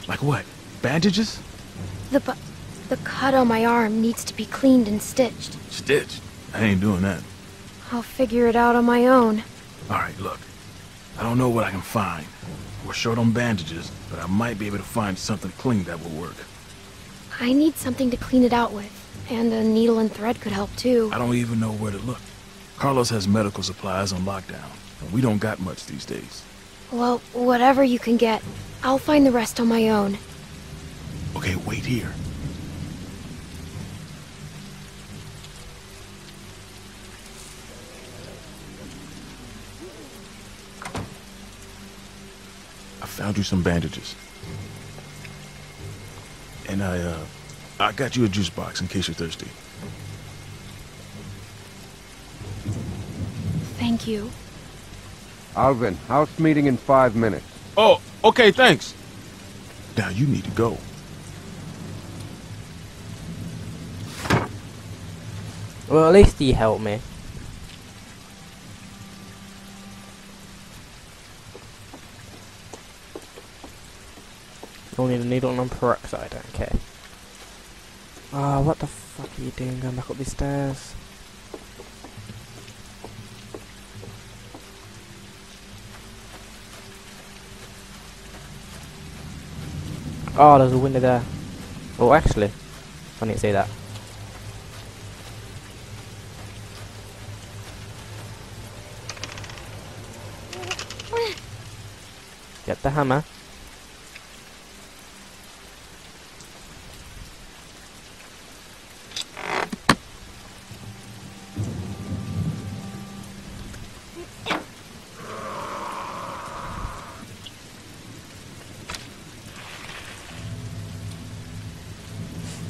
S12: Like what? Bandages?
S2: The bu- the cut on my arm needs to be cleaned and stitched.
S12: Stitched. I ain't doing that.
S2: I'll figure it out on my own.
S12: Alright, look. I don't know what I can find. We're short on bandages, but I might be able to find something clean that will work.
S2: I need something to clean it out with. And a needle and thread could help too.
S12: I don't even know where to look. Carlos has medical supplies on lockdown, and we don't got much these days.
S2: Well, whatever you can get. I'll find the rest on my own.
S12: Okay, wait here. I found you some bandages. And I, uh, I got you a juice box in case you're thirsty.
S2: Thank you.
S13: Alvin, house meeting in five minutes.
S12: Oh, okay, thanks. Now you need to go.
S6: well, at least he helped me. Only the needle and peroxide, okay. Ah, what the fuck are you doing going back up these stairs? Oh, there's a window there. Oh, actually, I didn't see that. Get the hammer.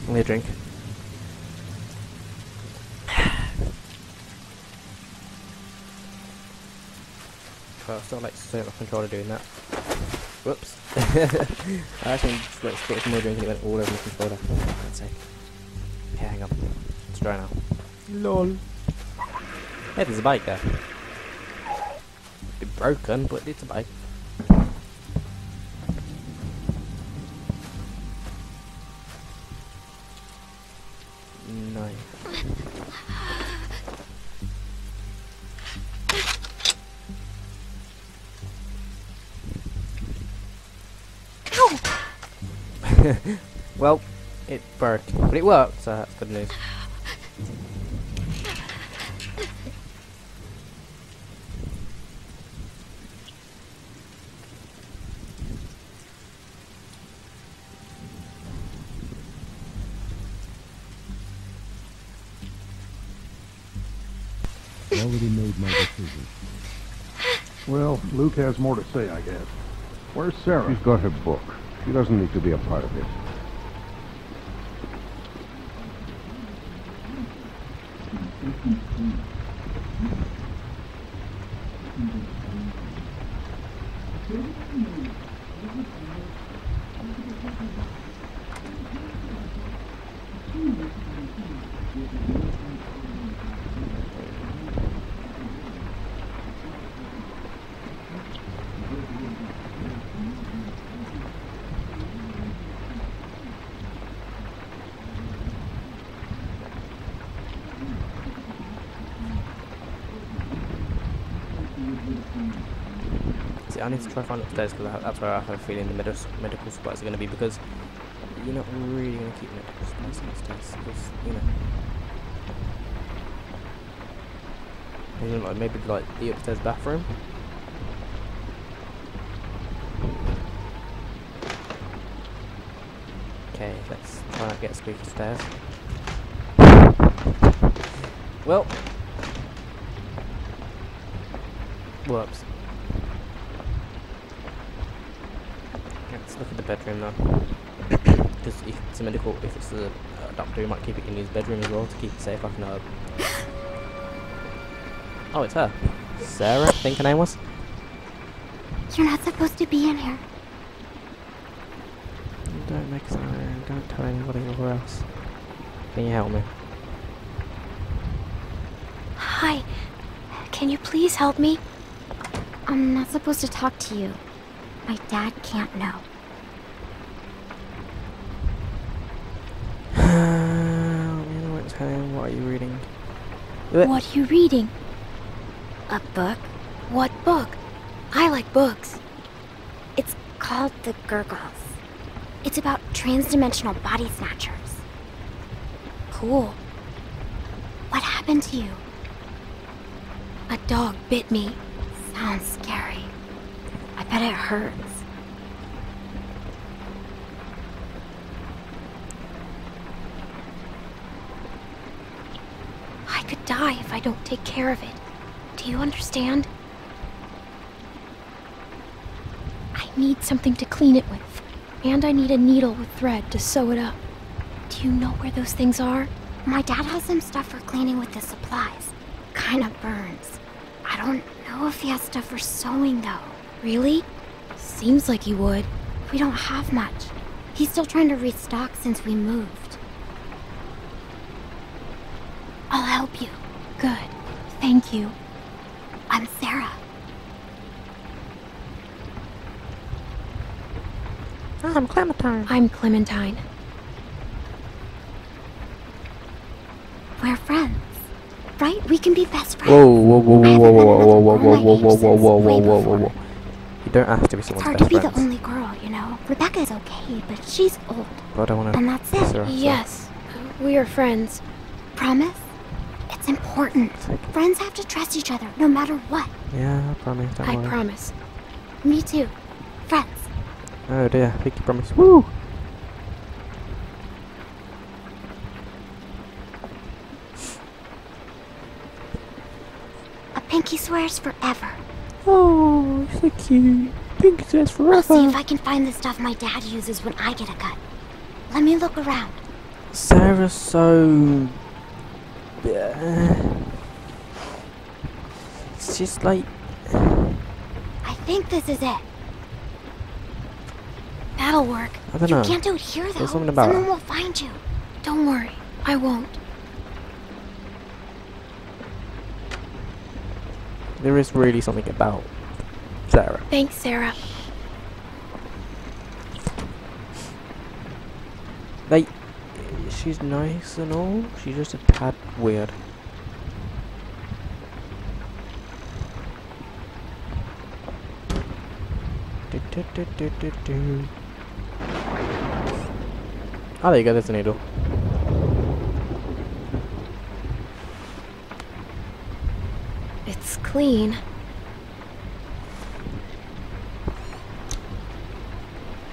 S6: Let me a drink. First, I'll like stay on the controller doing that. Whoops. I actually just like spit some more drink and it went all over the controller. For God's sake. Okay, hang on. Let's try now. LOL. Hey, there's a bike there. Bit broken, but it's a bike. It worked, so that's good news.
S14: Already made my decision.
S8: Well, Luke has more to say, I guess. Where's Sarah?
S14: She's got her book. She doesn't need to be a part of this.
S6: Need to try find upstairs because that's where I have a feeling the medical medical supplies are going to be because you're not really going to keep medical supplies upstairs because you know. Maybe like maybe like the upstairs bathroom. Okay, let's try not get squeaky stairs. Well, whoops. Let's look at the bedroom now. Because if it's a medical, if it's a, a doctor, he might keep it in his bedroom as well to keep it safe like an herb. Oh, it's her. Sarah, I think her name was.
S15: You're not supposed to be in here.
S6: Don't make sound. Don't tell anybody or else. Can you help me?
S15: Hi. Can you please help me? I'm not supposed to talk to you. My dad can't know.
S6: I won't tell him. What are you reading? Uh,
S15: What are you reading? A book? What book? I like books. It's called The Gurgles. It's about transdimensional body snatchers. Cool. What happened to you? A dog bit me. Sounds scary. I bet it hurts. I could die if I don't take care of it. Do you understand? I need something to clean it with. And I need a needle with thread to sew it up. Do you know where those things are? My dad has some stuff for cleaning with the supplies. Kinda burns. I don't know if he has stuff for sewing though. Really? Seems like he would. We don't have much. He's still trying to restock since we moved. I'll help you. Good. Thank you. I'm Sarah.
S6: Ah, I'm Clementine.
S15: I'm Clementine. We're friends. Right? We can be best friends.
S6: Whoa, whoa, whoa, whoa, whoa, whoa, whoa, whoa, whoa, whoa, whoa, whoa, whoa, whoa, whoa, whoa, whoa. You don't have to be someone's best friend.
S15: It's hard to be
S6: friend.
S15: the only girl, you know. Rebecca's okay, but she's old.
S6: But I don't want to.
S15: And that's it. Yes. We are friends. Promise? It's important. Friends have to trust each other no matter what.
S6: Yeah, I promise.
S15: I
S6: worry.
S15: promise. Me too. Friends.
S6: Oh dear, pinky promise. Woo!
S15: A pinky swears forever.
S6: Oh, so cute. Pinky says forever.
S15: I'll see if I can find the stuff my dad uses when I get a cut. Let me look around.
S6: Sarah's so. Uh, it's just like.
S15: I think this is it.
S2: That'll work.
S6: I don't
S2: you
S6: know.
S2: can't do it here, though.
S6: There's something about
S2: Someone
S6: it.
S2: will find you. Don't worry. I won't.
S6: There is really something about Sarah.
S2: Thanks, Sarah.
S6: Like, she's nice and all. She's just a tad weird. Do, do, do. Oh, there you go. There's a needle.
S2: It's clean.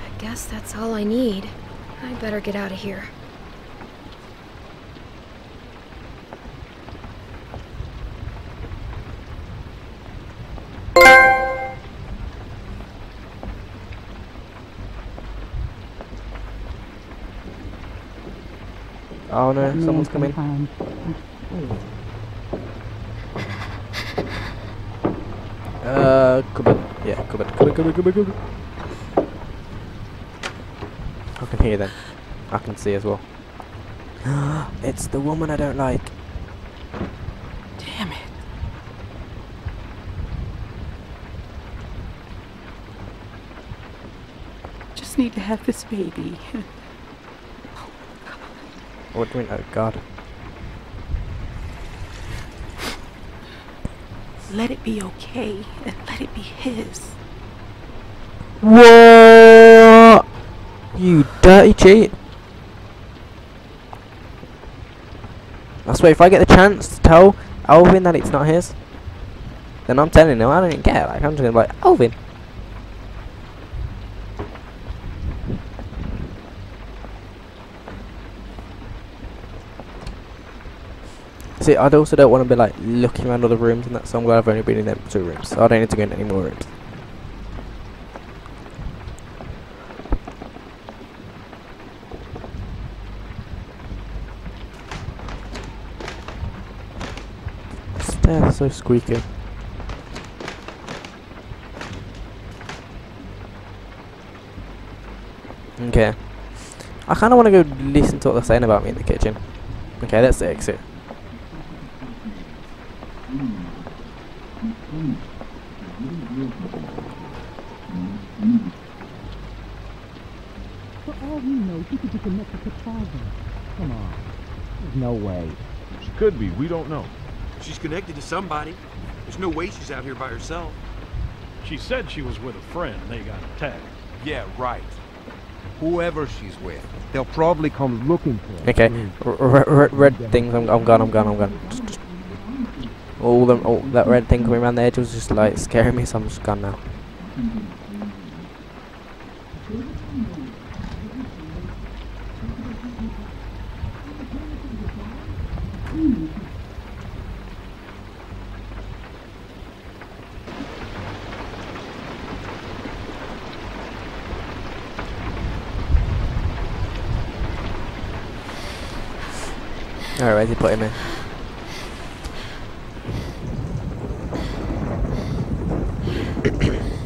S2: I guess that's all I need. I better get out of here.
S6: Oh no,
S10: Man
S6: someone's coming.
S10: sometimes-
S6: Uh, cupboard. Yeah, cupboard, cupboard, cupboard, cupboard, cupboard. I can hear them. I can see as well. it's the woman I don't like.
S10: Damn it. Just need to have this baby.
S6: What do mean? Oh god.
S10: Let it be okay and let it be his.
S6: What? You dirty cheat. I swear, if I get the chance to tell Alvin that it's not his, then I'm telling him. I don't even care. Like, I'm just gonna be like, Alvin. See, I also don't want to be like looking around the rooms and that, so I'm glad I've only been in them two rooms. So I don't need to go in any more rooms. Stairs so squeaky. Okay. I kind of want to go listen to what they're saying about me in the kitchen. Okay, that's the exit.
S10: For all we know, she could be connected to Carver. Come on. There's no way.
S12: She could be. We don't know.
S11: She's connected to somebody. There's no way she's out here by herself.
S8: She said she was with a friend. They got attacked.
S11: Yeah, right.
S14: Whoever she's with, they'll probably come looking for her.
S6: Okay, r- r- r- red things. I'm, I'm gone. I'm gone. I'm gone. Just, just all them, all that red thing coming around the edge was just like scaring me, so I'm just gone now. Alright, he put him in?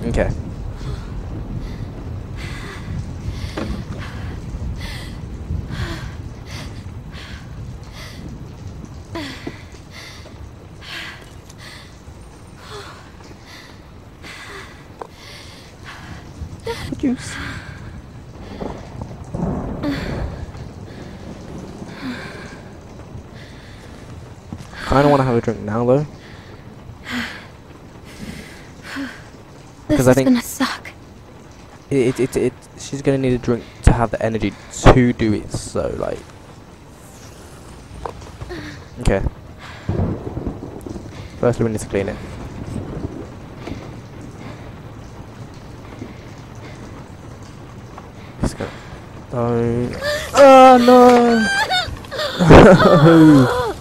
S6: okay. Juice. Kinda wanna have a drink now though.
S2: This
S6: Because I think
S2: gonna suck.
S6: it, it, it, it, she's gonna need a drink to have the energy to do it. So like, okay. Firstly, we need to clean it. Let's go. Don't. Oh no!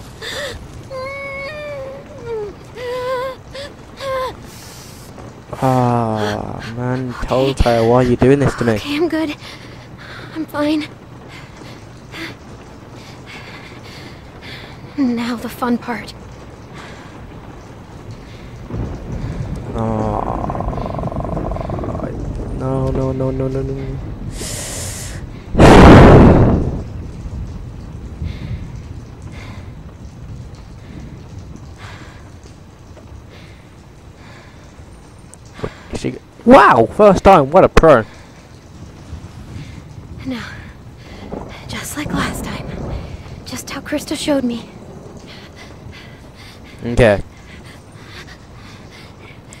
S6: Ah man, told her why are you doing this to me?
S2: Okay, I'm good. I'm fine. Now the fun part.
S6: Oh, no, no, no, no, no, no. Wow, first time, what a pro.
S2: Now, just like last time. Just how Christa showed me.
S6: Okay.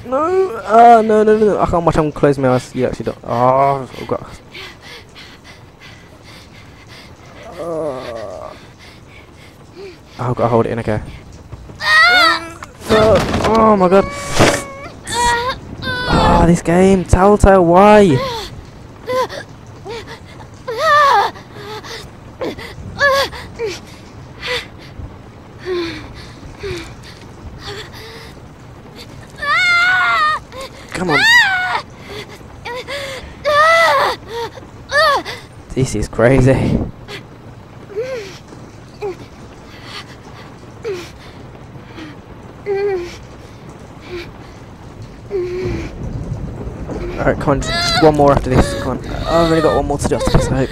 S6: No, uh, no, no, no, I can't watch him close my eyes. You actually don't. Oh, I've got. Uh, I've got to hold it in, okay. Uh, oh my god. This game. Telltale, why? Come on. This is crazy. Alright, come on, one more after this. Come on. I've only got one more to do after this, I hope.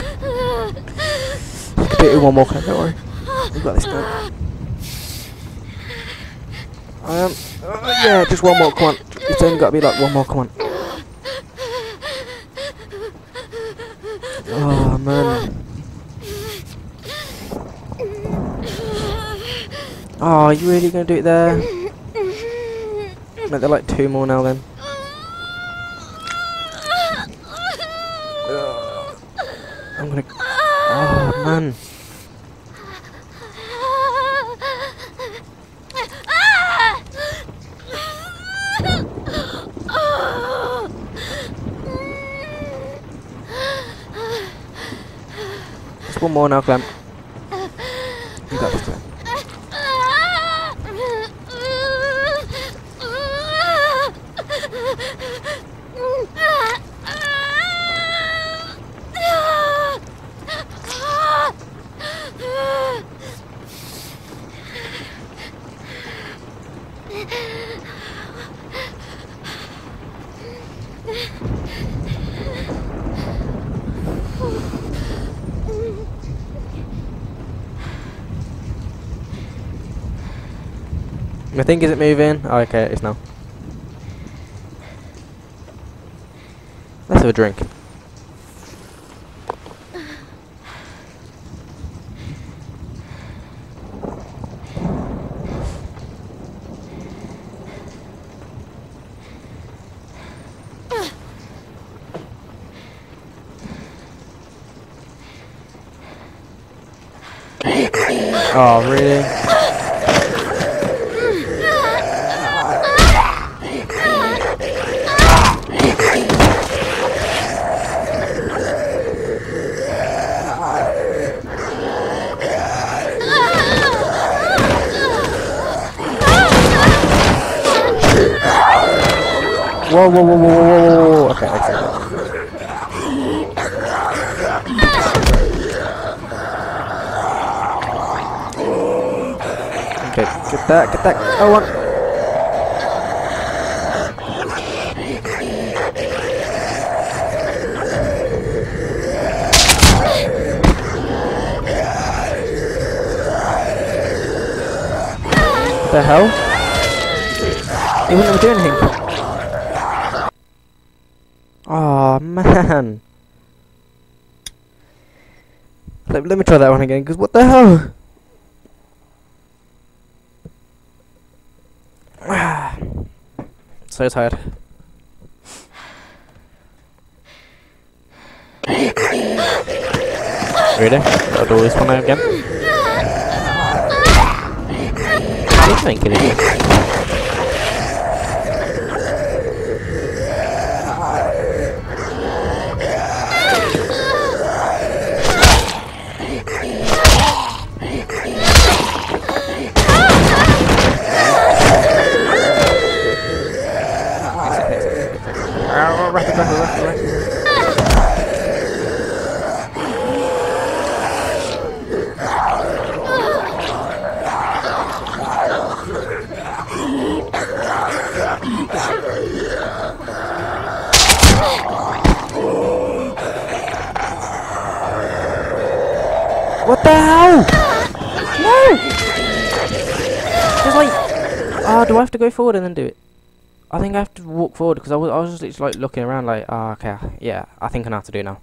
S6: You can do one more, don't worry. We've got this now. Um, uh, yeah, just one more, come on. It's only got to be like one more, come on. Oh, man. Oh, are you really going to do it there? No, they're like two more now then. Gonna... Oh, man. Just one more now, Clem. You got this, Clem. I think is it moving? Oh, okay, it's now. Let's have a drink. Oh, really? Whoa, whoa, whoa, whoa, whoa, whoa, Okay, Okay, get that. Oh, one. The hell? He wouldn't do anything. Oh man. Let, let me try that one again, because what the hell? So tired. Ready? I'll do this one again. What are you thinking? What the hell? No! Just like... Oh, do I have to go forward and then do it? I think I have to walk forward because I was I was just like looking around like, ah, oh, okay, yeah, I think I know how to do now.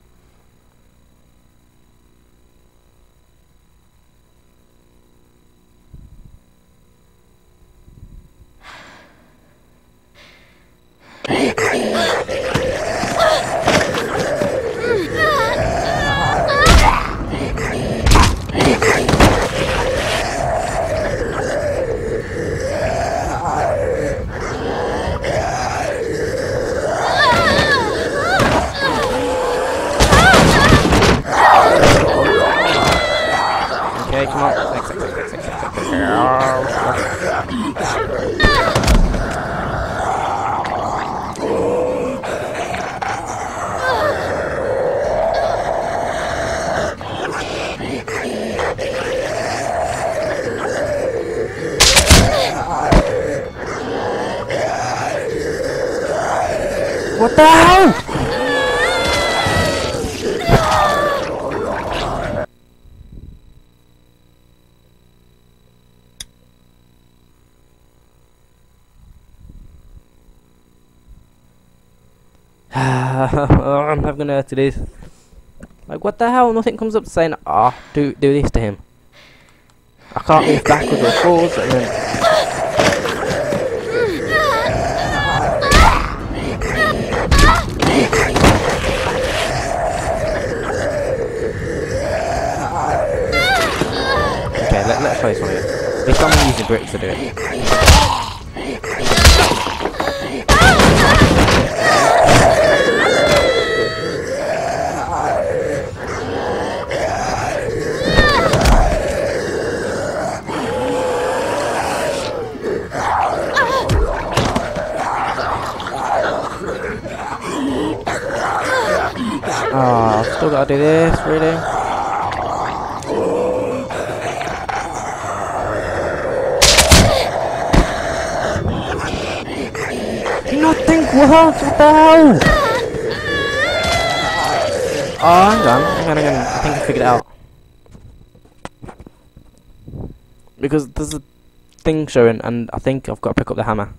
S6: What the hell? I'm having to do this. Like, what the hell? Nothing comes up saying, ah, oh, do do this to him. I can't move backwards or forwards, close one At least I'm using bricks to do it. Oh, still gotta do this, really? What? What the hell? Oh, I'm done. I'm gonna, gonna, I think I figured it out. Because there's a thing showing, and I think I've got to pick up the hammer.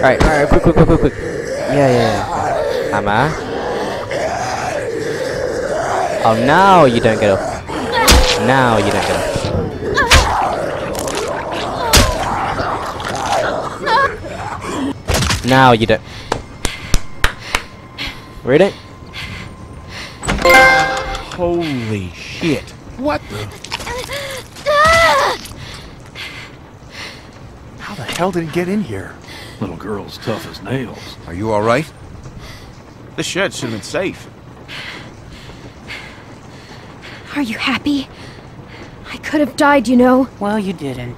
S6: Right, alright, quick, quick, quick, quick, quick. Yeah, yeah, yeah. Hammer. Oh, now you don't get off. Now you don't get off. Now you don't. Read it.
S8: Holy shit.
S12: What the?
S8: How the hell did he get in here? Little girl's tough as nails.
S13: Are you all right?
S9: The shed should have been safe.
S2: Are you happy? I could have died, you know.
S10: Well, you didn't.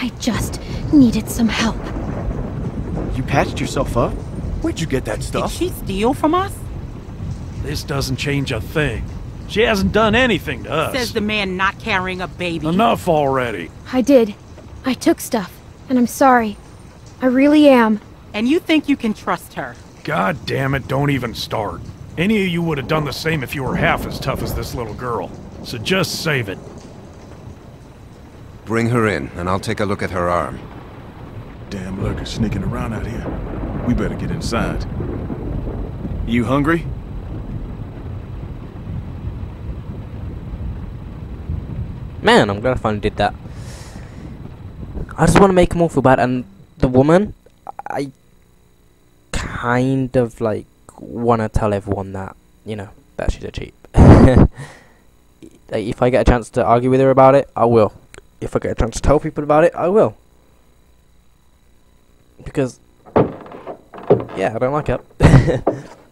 S2: I just needed some help.
S9: You patched yourself up?
S11: Where'd you get that stuff?
S10: Did she steal from us?
S8: This doesn't change a thing. She hasn't done anything to us.
S10: Says the man not carrying a baby.
S8: Enough already.
S2: I did. I took stuff, and I'm sorry. I really am.
S10: And you think you can trust her?
S8: God damn it, don't even start. Any of you would have done the same if you were half as tough as this little girl. So just save it.
S13: Bring her in, and I'll take a look at her arm.
S12: Damn lurker sneaking around out here. We better get inside.
S9: You hungry?
S6: Man, I'm glad I finally did that. I just want to make them all feel bad, and the woman, I kind of like want to tell everyone that you know that she's a like, if I get a chance to argue with her about it, I will. if I get a chance to tell people about it, I will. Because, yeah, I don't like it.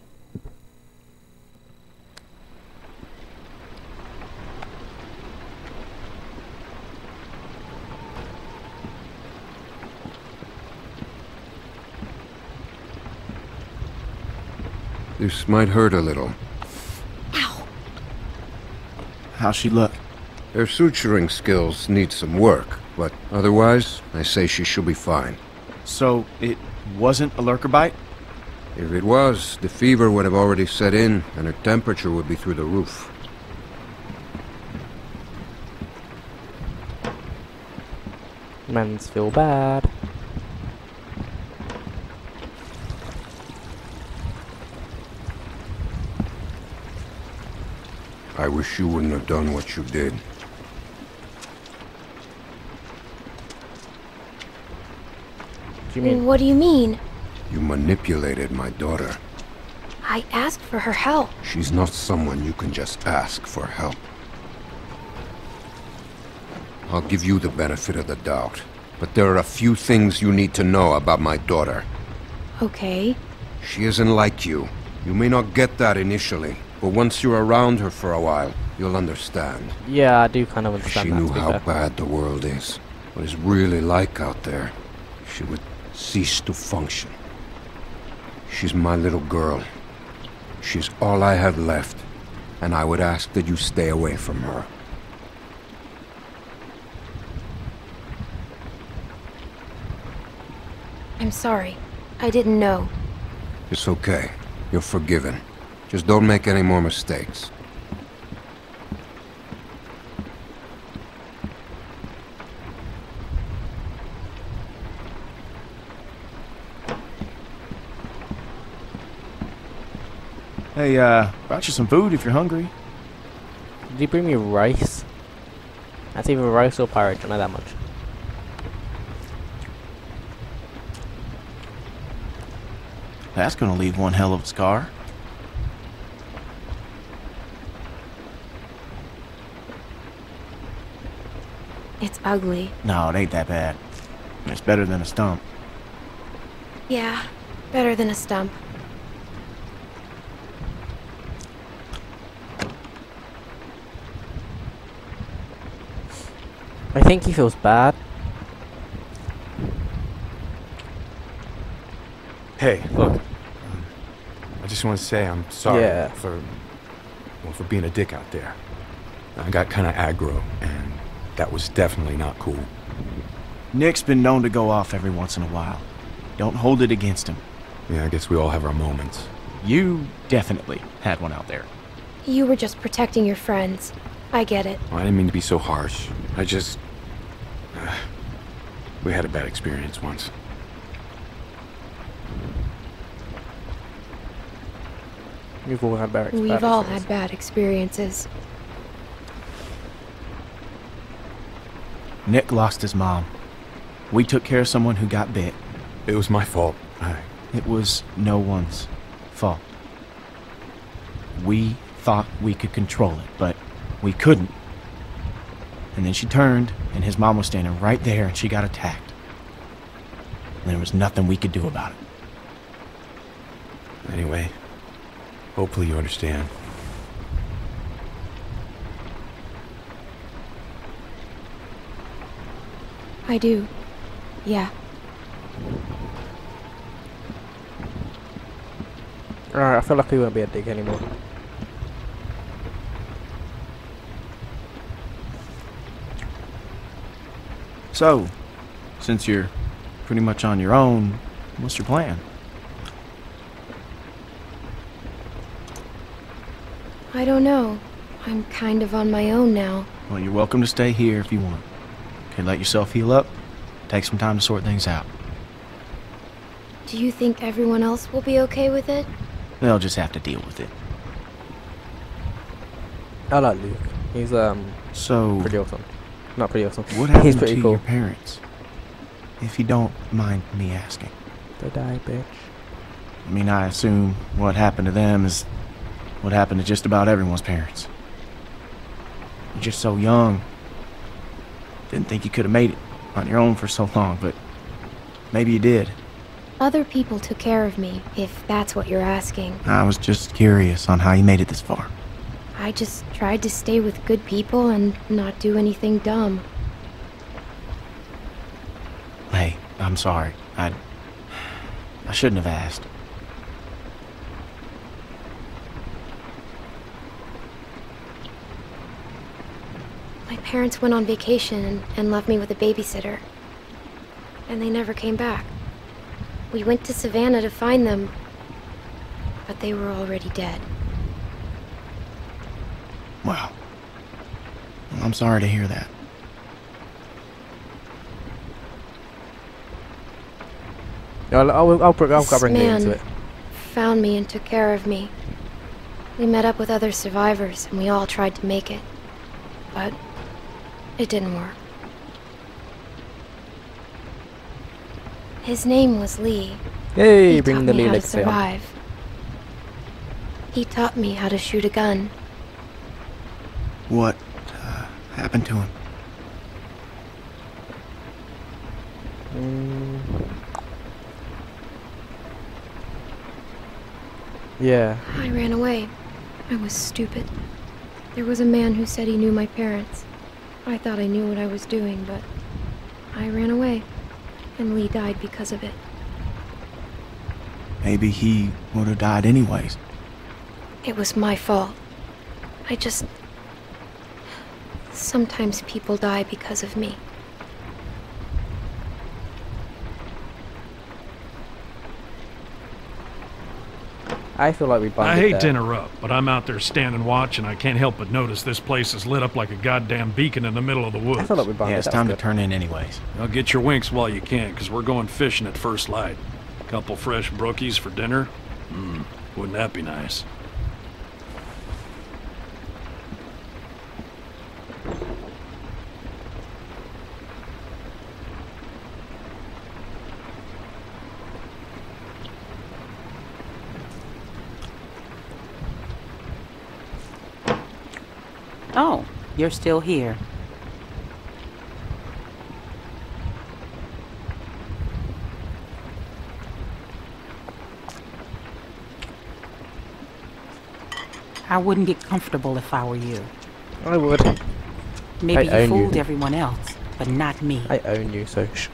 S13: This might hurt a little.
S9: Ow. How's she look?
S13: Her suturing skills need some work, but otherwise, I say she should be fine.
S9: So, it wasn't a lurker bite?
S13: If it was, the fever would have already set in, and her temperature would be through the roof.
S6: Men's feel bad.
S13: I wish you wouldn't have done what you did.
S2: Do you mean? What do you mean?
S13: You manipulated my daughter.
S2: I asked for her help.
S13: She's not someone you can just ask for help. I'll give you the benefit of the doubt, but there are a few things you need to know about my daughter.
S2: Okay.
S13: She isn't like you. You may not get that initially, but once you're around her for a while, you'll understand.
S6: Yeah, I do kind of understand If
S13: she
S6: that,
S13: knew
S6: to be
S13: how
S6: fair.
S13: bad the world is, what it's really like out there. She would cease to function. She's my little girl. She's all I have left, and I would ask that you stay away from her.
S2: I'm sorry. I didn't know.
S13: It's okay. You're forgiven. Just don't make any more mistakes.
S9: Hey, uh, brought you some food if you're hungry.
S6: Did you bring me rice? That's even rice or porridge, I know that much.
S9: That's gonna leave one hell of a scar.
S2: It's ugly.
S9: No, it ain't that bad. It's better than a stump.
S2: Yeah, better than a stump.
S6: I think he feels bad.
S16: Hey, look. um, I just want to say I'm sorry
S6: Yeah.
S16: for well for being a dick out there. I got kind of aggro, and that was definitely not cool.
S9: Nick's been known to go off every once in a while. Don't hold it against him.
S16: Yeah, I guess we all have our moments.
S9: You definitely had one out there.
S2: You were just protecting your friends. I get it.
S16: Well, I didn't mean to be so harsh. I just uh, we had a bad experience once.
S6: We've all had bad
S2: We've all had bad experiences.
S9: Nick lost his mom. We took care of someone who got bit.
S16: It was my fault. I...
S9: It was no one's fault. We thought we could control it, but we couldn't. And then she turned, and his mom was standing right there, and she got attacked. And there was nothing we could do about it.
S16: Anyway, hopefully you understand.
S2: I do. Yeah.
S6: Alright, I feel like we won't be a dick anymore.
S9: So, since you're pretty much on your own, what's your plan?
S2: I don't know. I'm kind of on my own now.
S9: Well, you're welcome to stay here if you want. Okay, let yourself heal up. Take some time to sort things out.
S2: Do you think everyone else will be okay with it?
S9: They'll just have to deal with it.
S6: I like Luke. He's um
S9: So,
S6: pretty awesome. Not pretty awesome.
S9: what happened
S6: He's
S9: to
S6: pretty cool.
S9: your parents? If you don't mind me asking.
S6: They died, bitch.
S9: I mean, I assume what happened to them is what happened to just about everyone's parents. You're just so young. Didn't think you could have made it on your own for so long, but maybe you did.
S2: Other people took care of me, if that's what you're asking.
S9: I was just curious on how you made it this far.
S2: I just tried to stay with good people and not do anything dumb.
S9: Hey, I'm sorry. I. I shouldn't have asked.
S2: My parents went on vacation and, and left me with a babysitter. And they never came back. We went to Savannah to find them, but they were already dead.
S9: Wow. Well, I'm sorry to hear that.
S6: I'll, I'll, I'll, I'll,
S2: This
S6: bring
S2: man
S6: into it.
S2: found me and took care of me. We met up with other survivors and we all tried to make it. But it didn't work. His name was Lee.
S6: Hey,
S2: he
S6: bring
S2: taught
S6: the
S2: me
S6: Lee
S2: how to survive. He taught me how to shoot a gun.
S9: What uh, happened to him?
S6: Mm. Yeah.
S2: I ran away. I was stupid. There was a man who said he knew my parents. I thought I knew what I was doing, but I ran away. And Lee died because of it.
S9: Maybe he would have died anyways.
S2: It was my fault. I just. Sometimes people die because of me.
S6: I feel like we
S8: I hate
S6: there.
S8: to interrupt, but I'm out there standing watch, and I can't help but notice this place is lit up like a goddamn beacon in the middle of the woods.
S6: I feel like we bonded.
S9: Yeah, it's time to turn in anyways.
S8: Now get your winks while you can, because we're going fishing at first light. Couple fresh brookies for dinner? Hmm, wouldn't that be nice?
S10: Oh, you're still here. I wouldn't get comfortable if I were you.
S6: I would.
S10: Maybe
S6: I
S10: you fooled
S6: you.
S10: everyone else, but not me.
S6: I own you, so shh.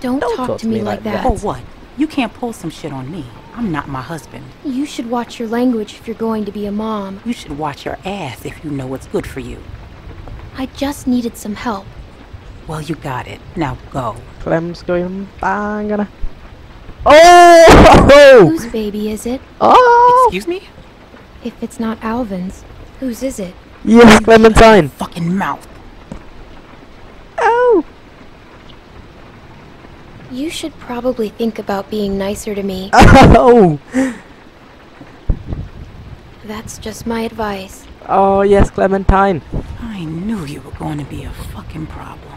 S2: Don't, talk, to me like that.
S10: For what? You can't pull some shit on me. I'm not my husband.
S2: You should watch your language if you're going to be a mom.
S10: You should watch your ass if you know what's good for you.
S2: I just needed some help.
S10: Well, you got it. Now go.
S6: Clem's going bang gonna. Oh!
S2: Whose baby is it?
S6: Oh!
S10: Excuse me?
S2: If it's not Alvin's, whose is it?
S6: Yes, Clementine.
S10: Fucking mouth.
S2: You should probably think about being nicer to me.
S6: Oh!
S2: That's just my advice.
S6: Oh yes, Clementine.
S10: I knew you were going to be a fucking problem.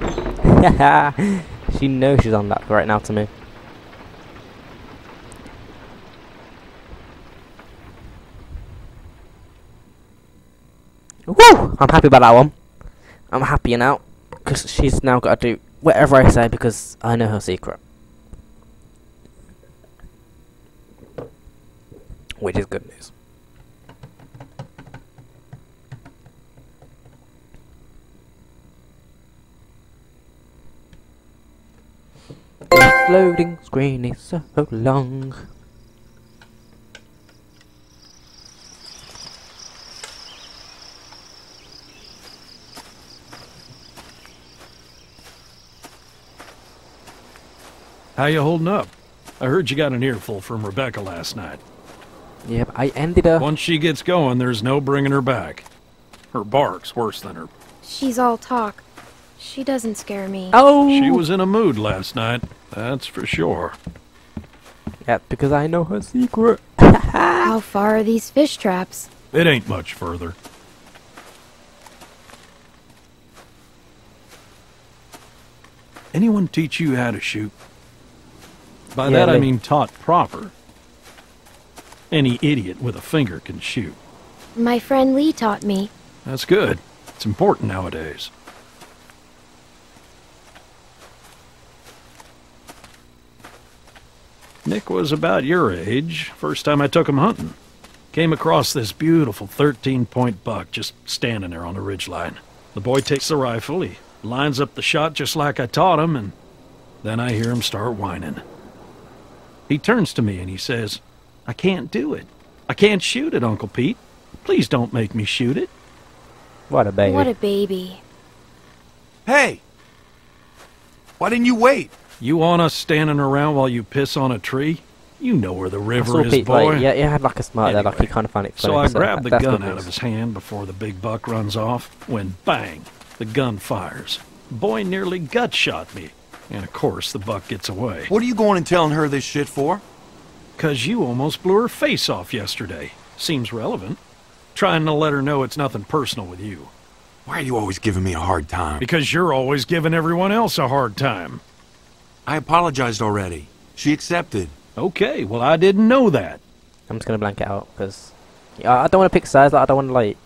S6: she knows she's on that right now to me. Woo! I'm happy about that one. I'm happy now because she's now got to do whatever I say because I know her secret, which is good news. Loading screen is so long.
S8: How you holding up? I heard you got an earful from Rebecca last night.
S6: Yep, I ended up.
S8: Once she gets going, there's no bringing her back. Her bark's worse than her.
S2: She's all talk. She doesn't scare me.
S6: Oh!
S8: She was in a mood last night, that's for sure.
S6: Yep, because I know her secret.
S2: How far are these fish traps?
S8: It ain't much further. Anyone teach you how to shoot? By
S6: Yeah,
S8: that I mean taught proper. Any idiot with a finger can shoot.
S2: My friend Lee taught me.
S8: That's good. It's important nowadays. Nick was about your age, first time I took him hunting. Came across this beautiful 13-point buck just standing there on the ridgeline. The boy takes the rifle, he lines up the shot just like I taught him, and then I hear him start whining. He turns to me and he says, I can't do it. I can't shoot it, Uncle Pete. Please don't make me shoot it.
S6: What a baby.
S2: What a baby.
S11: Hey! Why didn't you wait?
S8: You want us standing around while you piss on a tree? You know where the river is,
S6: Pete,
S8: boy.
S6: like, yeah, he had like a smile there, like he kind of found it funny.
S8: So I
S6: so
S8: grabbed the gun out of his hand before the big buck runs off, when bang, the gun fires. Boy nearly gut shot me. And of course, the buck gets away.
S11: What are you going and telling her this shit for?
S8: Cause you almost blew her face off yesterday. Seems relevant. Trying to let her know it's nothing personal with you.
S11: Why are you always giving me a hard time?
S8: Because you're always giving everyone else a hard time.
S11: I apologized already. She accepted.
S8: Okay, well, I didn't know that.
S6: I'm just gonna blank it out because I don't want to pick sides. Like I don't want to like.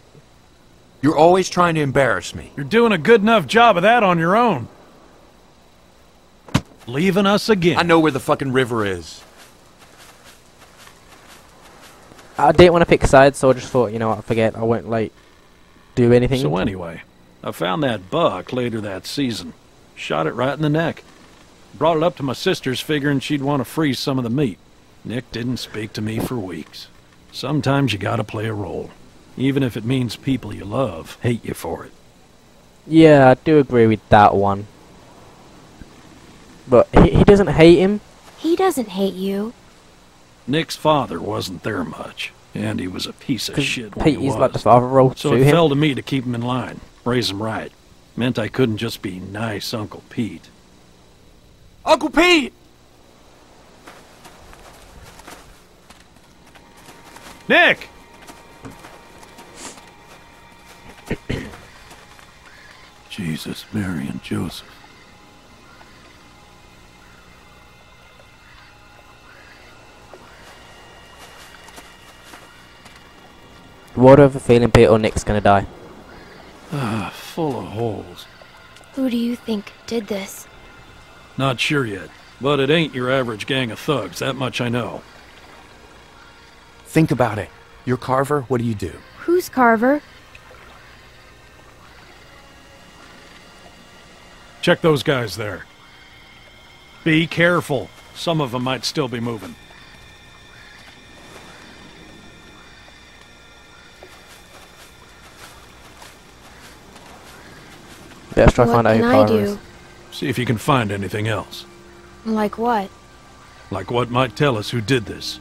S11: You're always trying to embarrass me.
S8: You're doing a good enough job of that on your own. Leaving us again.
S11: I know where the fucking river is.
S6: I didn't want to pick sides, so I just thought, you know what, forget. I won't like do anything.
S8: So anyway, I found that buck later that season. Shot it right in the neck. Brought it up to my sister's figuring she'd want to freeze some of the meat. Nick didn't speak to me for weeks. Sometimes you gotta play a role. Even if it means people you love hate you for it.
S6: Yeah, I do agree with that one. But he, he doesn't hate him.
S2: He doesn't hate you.
S8: Nick's father wasn't there much, and he was a piece of shit when
S6: Pete
S8: he was.
S6: like the father role
S8: so
S6: to
S8: it
S6: him.
S8: fell to me to keep him in line, raise him right. Meant I couldn't just be nice Uncle Pete.
S11: Uncle Pete!
S8: Nick! Jesus, Mary, and Joseph.
S6: What have a feeling Pete or Nick's gonna die?
S8: Ah, full of holes.
S2: Who do you think did this?
S8: Not sure yet, but it ain't your average gang of thugs, that much I know.
S16: Think about it. You're Carver, what do you do?
S2: Who's Carver?
S8: Check those guys there. Be careful. Some of them might still be moving.
S6: Yeah, let's try to
S2: What
S6: find out who
S2: can I do?
S6: is.
S8: See if you can find anything else.
S2: Like what?
S8: Like what might tell us who did this.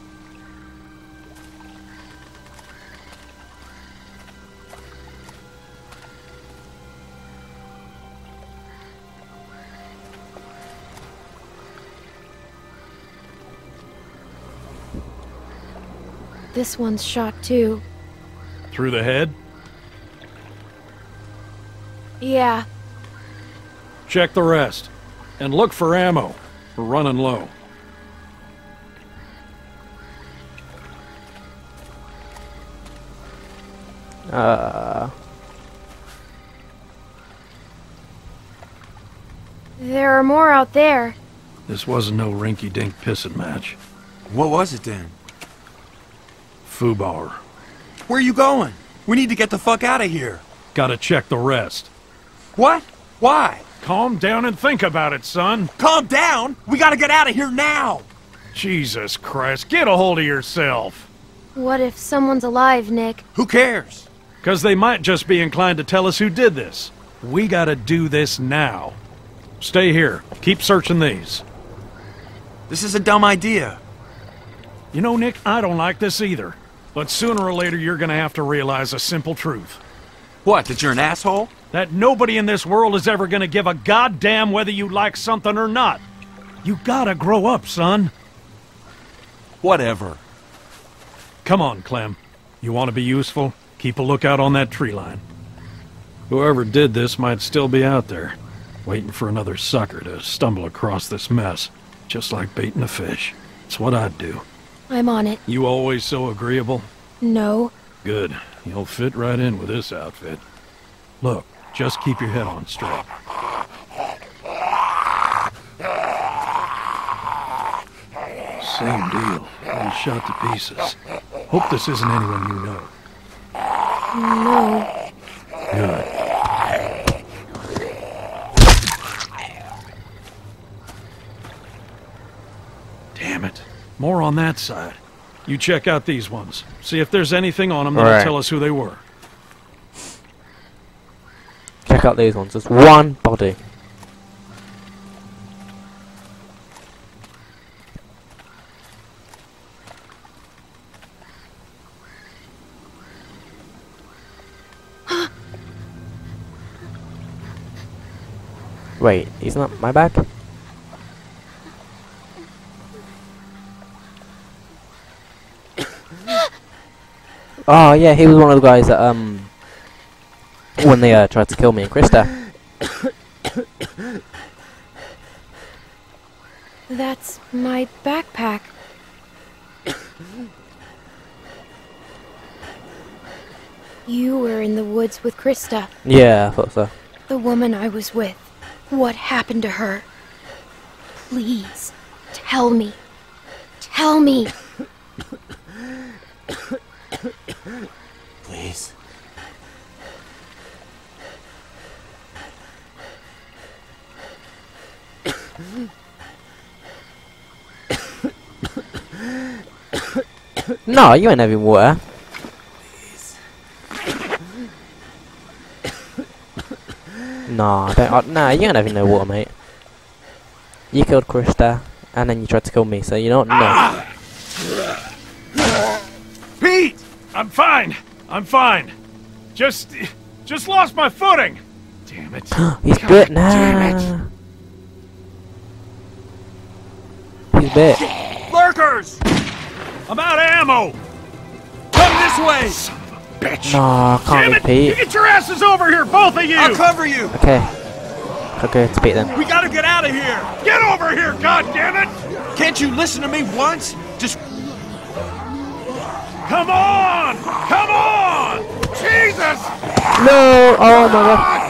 S2: This one's shot too.
S8: Through the head?
S2: Yeah.
S8: Check the rest. And look for ammo. We're running low.
S6: Uh,
S2: There are more out there.
S8: This wasn't no rinky-dink pissing match.
S11: What was it then?
S8: Fubar.
S11: Where are you going? We need to get the fuck out of here.
S8: Gotta check the rest.
S11: What? Why?
S8: Calm down and think about it, son.
S11: Calm down! We gotta get out of here now!
S8: Jesus Christ, get a hold of yourself.
S2: What if someone's alive, Nick?
S11: Who cares?
S8: Because they might just be inclined to tell us who did this. We gotta do this now. Stay here. Keep searching these.
S11: This is a dumb idea.
S8: You know, Nick, I don't like this either. But sooner or later, you're gonna have to realize a simple truth.
S11: What, that you're an asshole?
S8: That nobody in this world is ever gonna give a goddamn whether you like something or not. You gotta grow up, son.
S11: Whatever.
S8: Come on, Clem. You want to be useful? Keep a lookout on that tree line. Whoever did this might still be out there, waiting for another sucker to stumble across this mess, just like baiting a fish. It's what I'd do.
S2: I'm on it.
S8: You always so agreeable?
S2: No.
S8: Good. You'll fit right in with this outfit. Look, just keep your head on straight. Same deal. All shot to pieces. Hope this isn't anyone you know.
S2: No.
S8: Good. Damn it. More on that side. You check out these ones. See if there's anything on them that'll
S6: Right.
S8: tell us who they were.
S6: Check out these ones. There's one body. Wait, isn't that my back? oh yeah, he was one of the guys that um when they uh, tried to kill me and Christa.
S2: That's my backpack. You were in the woods with Christa,
S6: Yeah, I thought so.
S2: the woman I was with. What happened to her? Please, tell me. Tell me.
S9: Please.
S6: No, you ain't having water. Nah, don't. Uh, nah, you ain't having no water, mate. You killed Christa, and then you tried to kill me, so you don't know.
S8: Pete! I'm fine. I'm fine. Just. Just lost my footing. Damn it.
S6: He's
S8: God
S6: bit
S8: damn it.
S6: Now. He's bit.
S11: Lurkers!
S8: I'm out of ammo.
S11: Come this way!
S8: Bitch.
S6: No, can't
S8: Damn
S6: be
S8: it!
S6: Pete.
S8: Get your asses over here, both of you!
S11: I'll cover you!
S6: Okay. Okay, it's Pete then.
S11: We gotta get out of here!
S8: Get over here, God damn it!
S11: Can't you listen to me once? Just
S8: Come on! Come on! Jesus!
S6: No! Oh my god.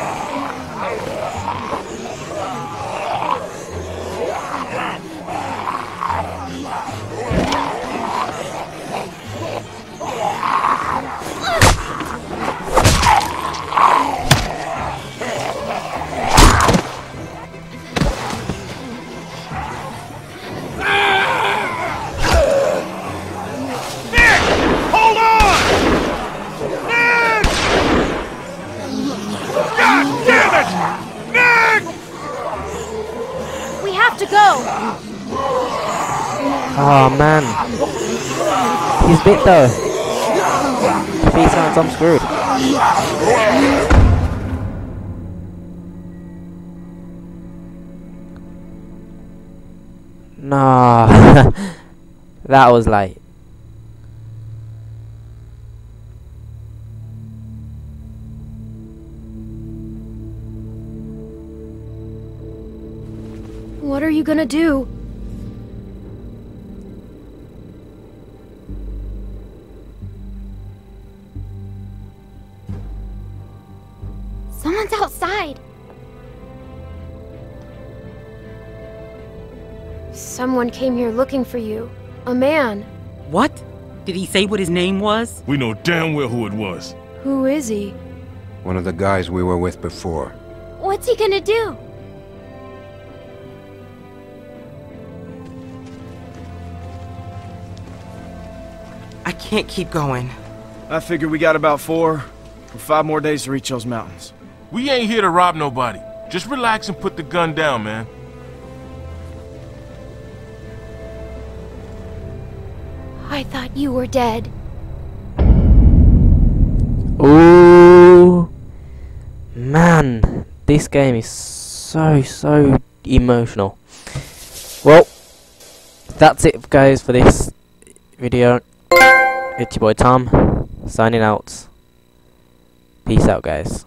S6: Oh man. He's bit though. If he sounds, I'm screwed. Nah. that was like.
S2: What are you gonna do? Someone's outside. Someone came here looking for you. A man.
S10: What? Did he say what his name was?
S12: We know damn well who it was.
S2: Who is he?
S13: One of the guys we were with before.
S2: What's he gonna do?
S10: I can't keep going.
S16: I figure we got about four or five more days to reach those mountains.
S12: We ain't here to rob nobody. Just relax and put the gun down, man.
S2: I thought you were dead.
S6: Ooh, man, this game is so so emotional. Well, that's it, guys, for this video. It's your boy Tom, signing out. Peace out, guys.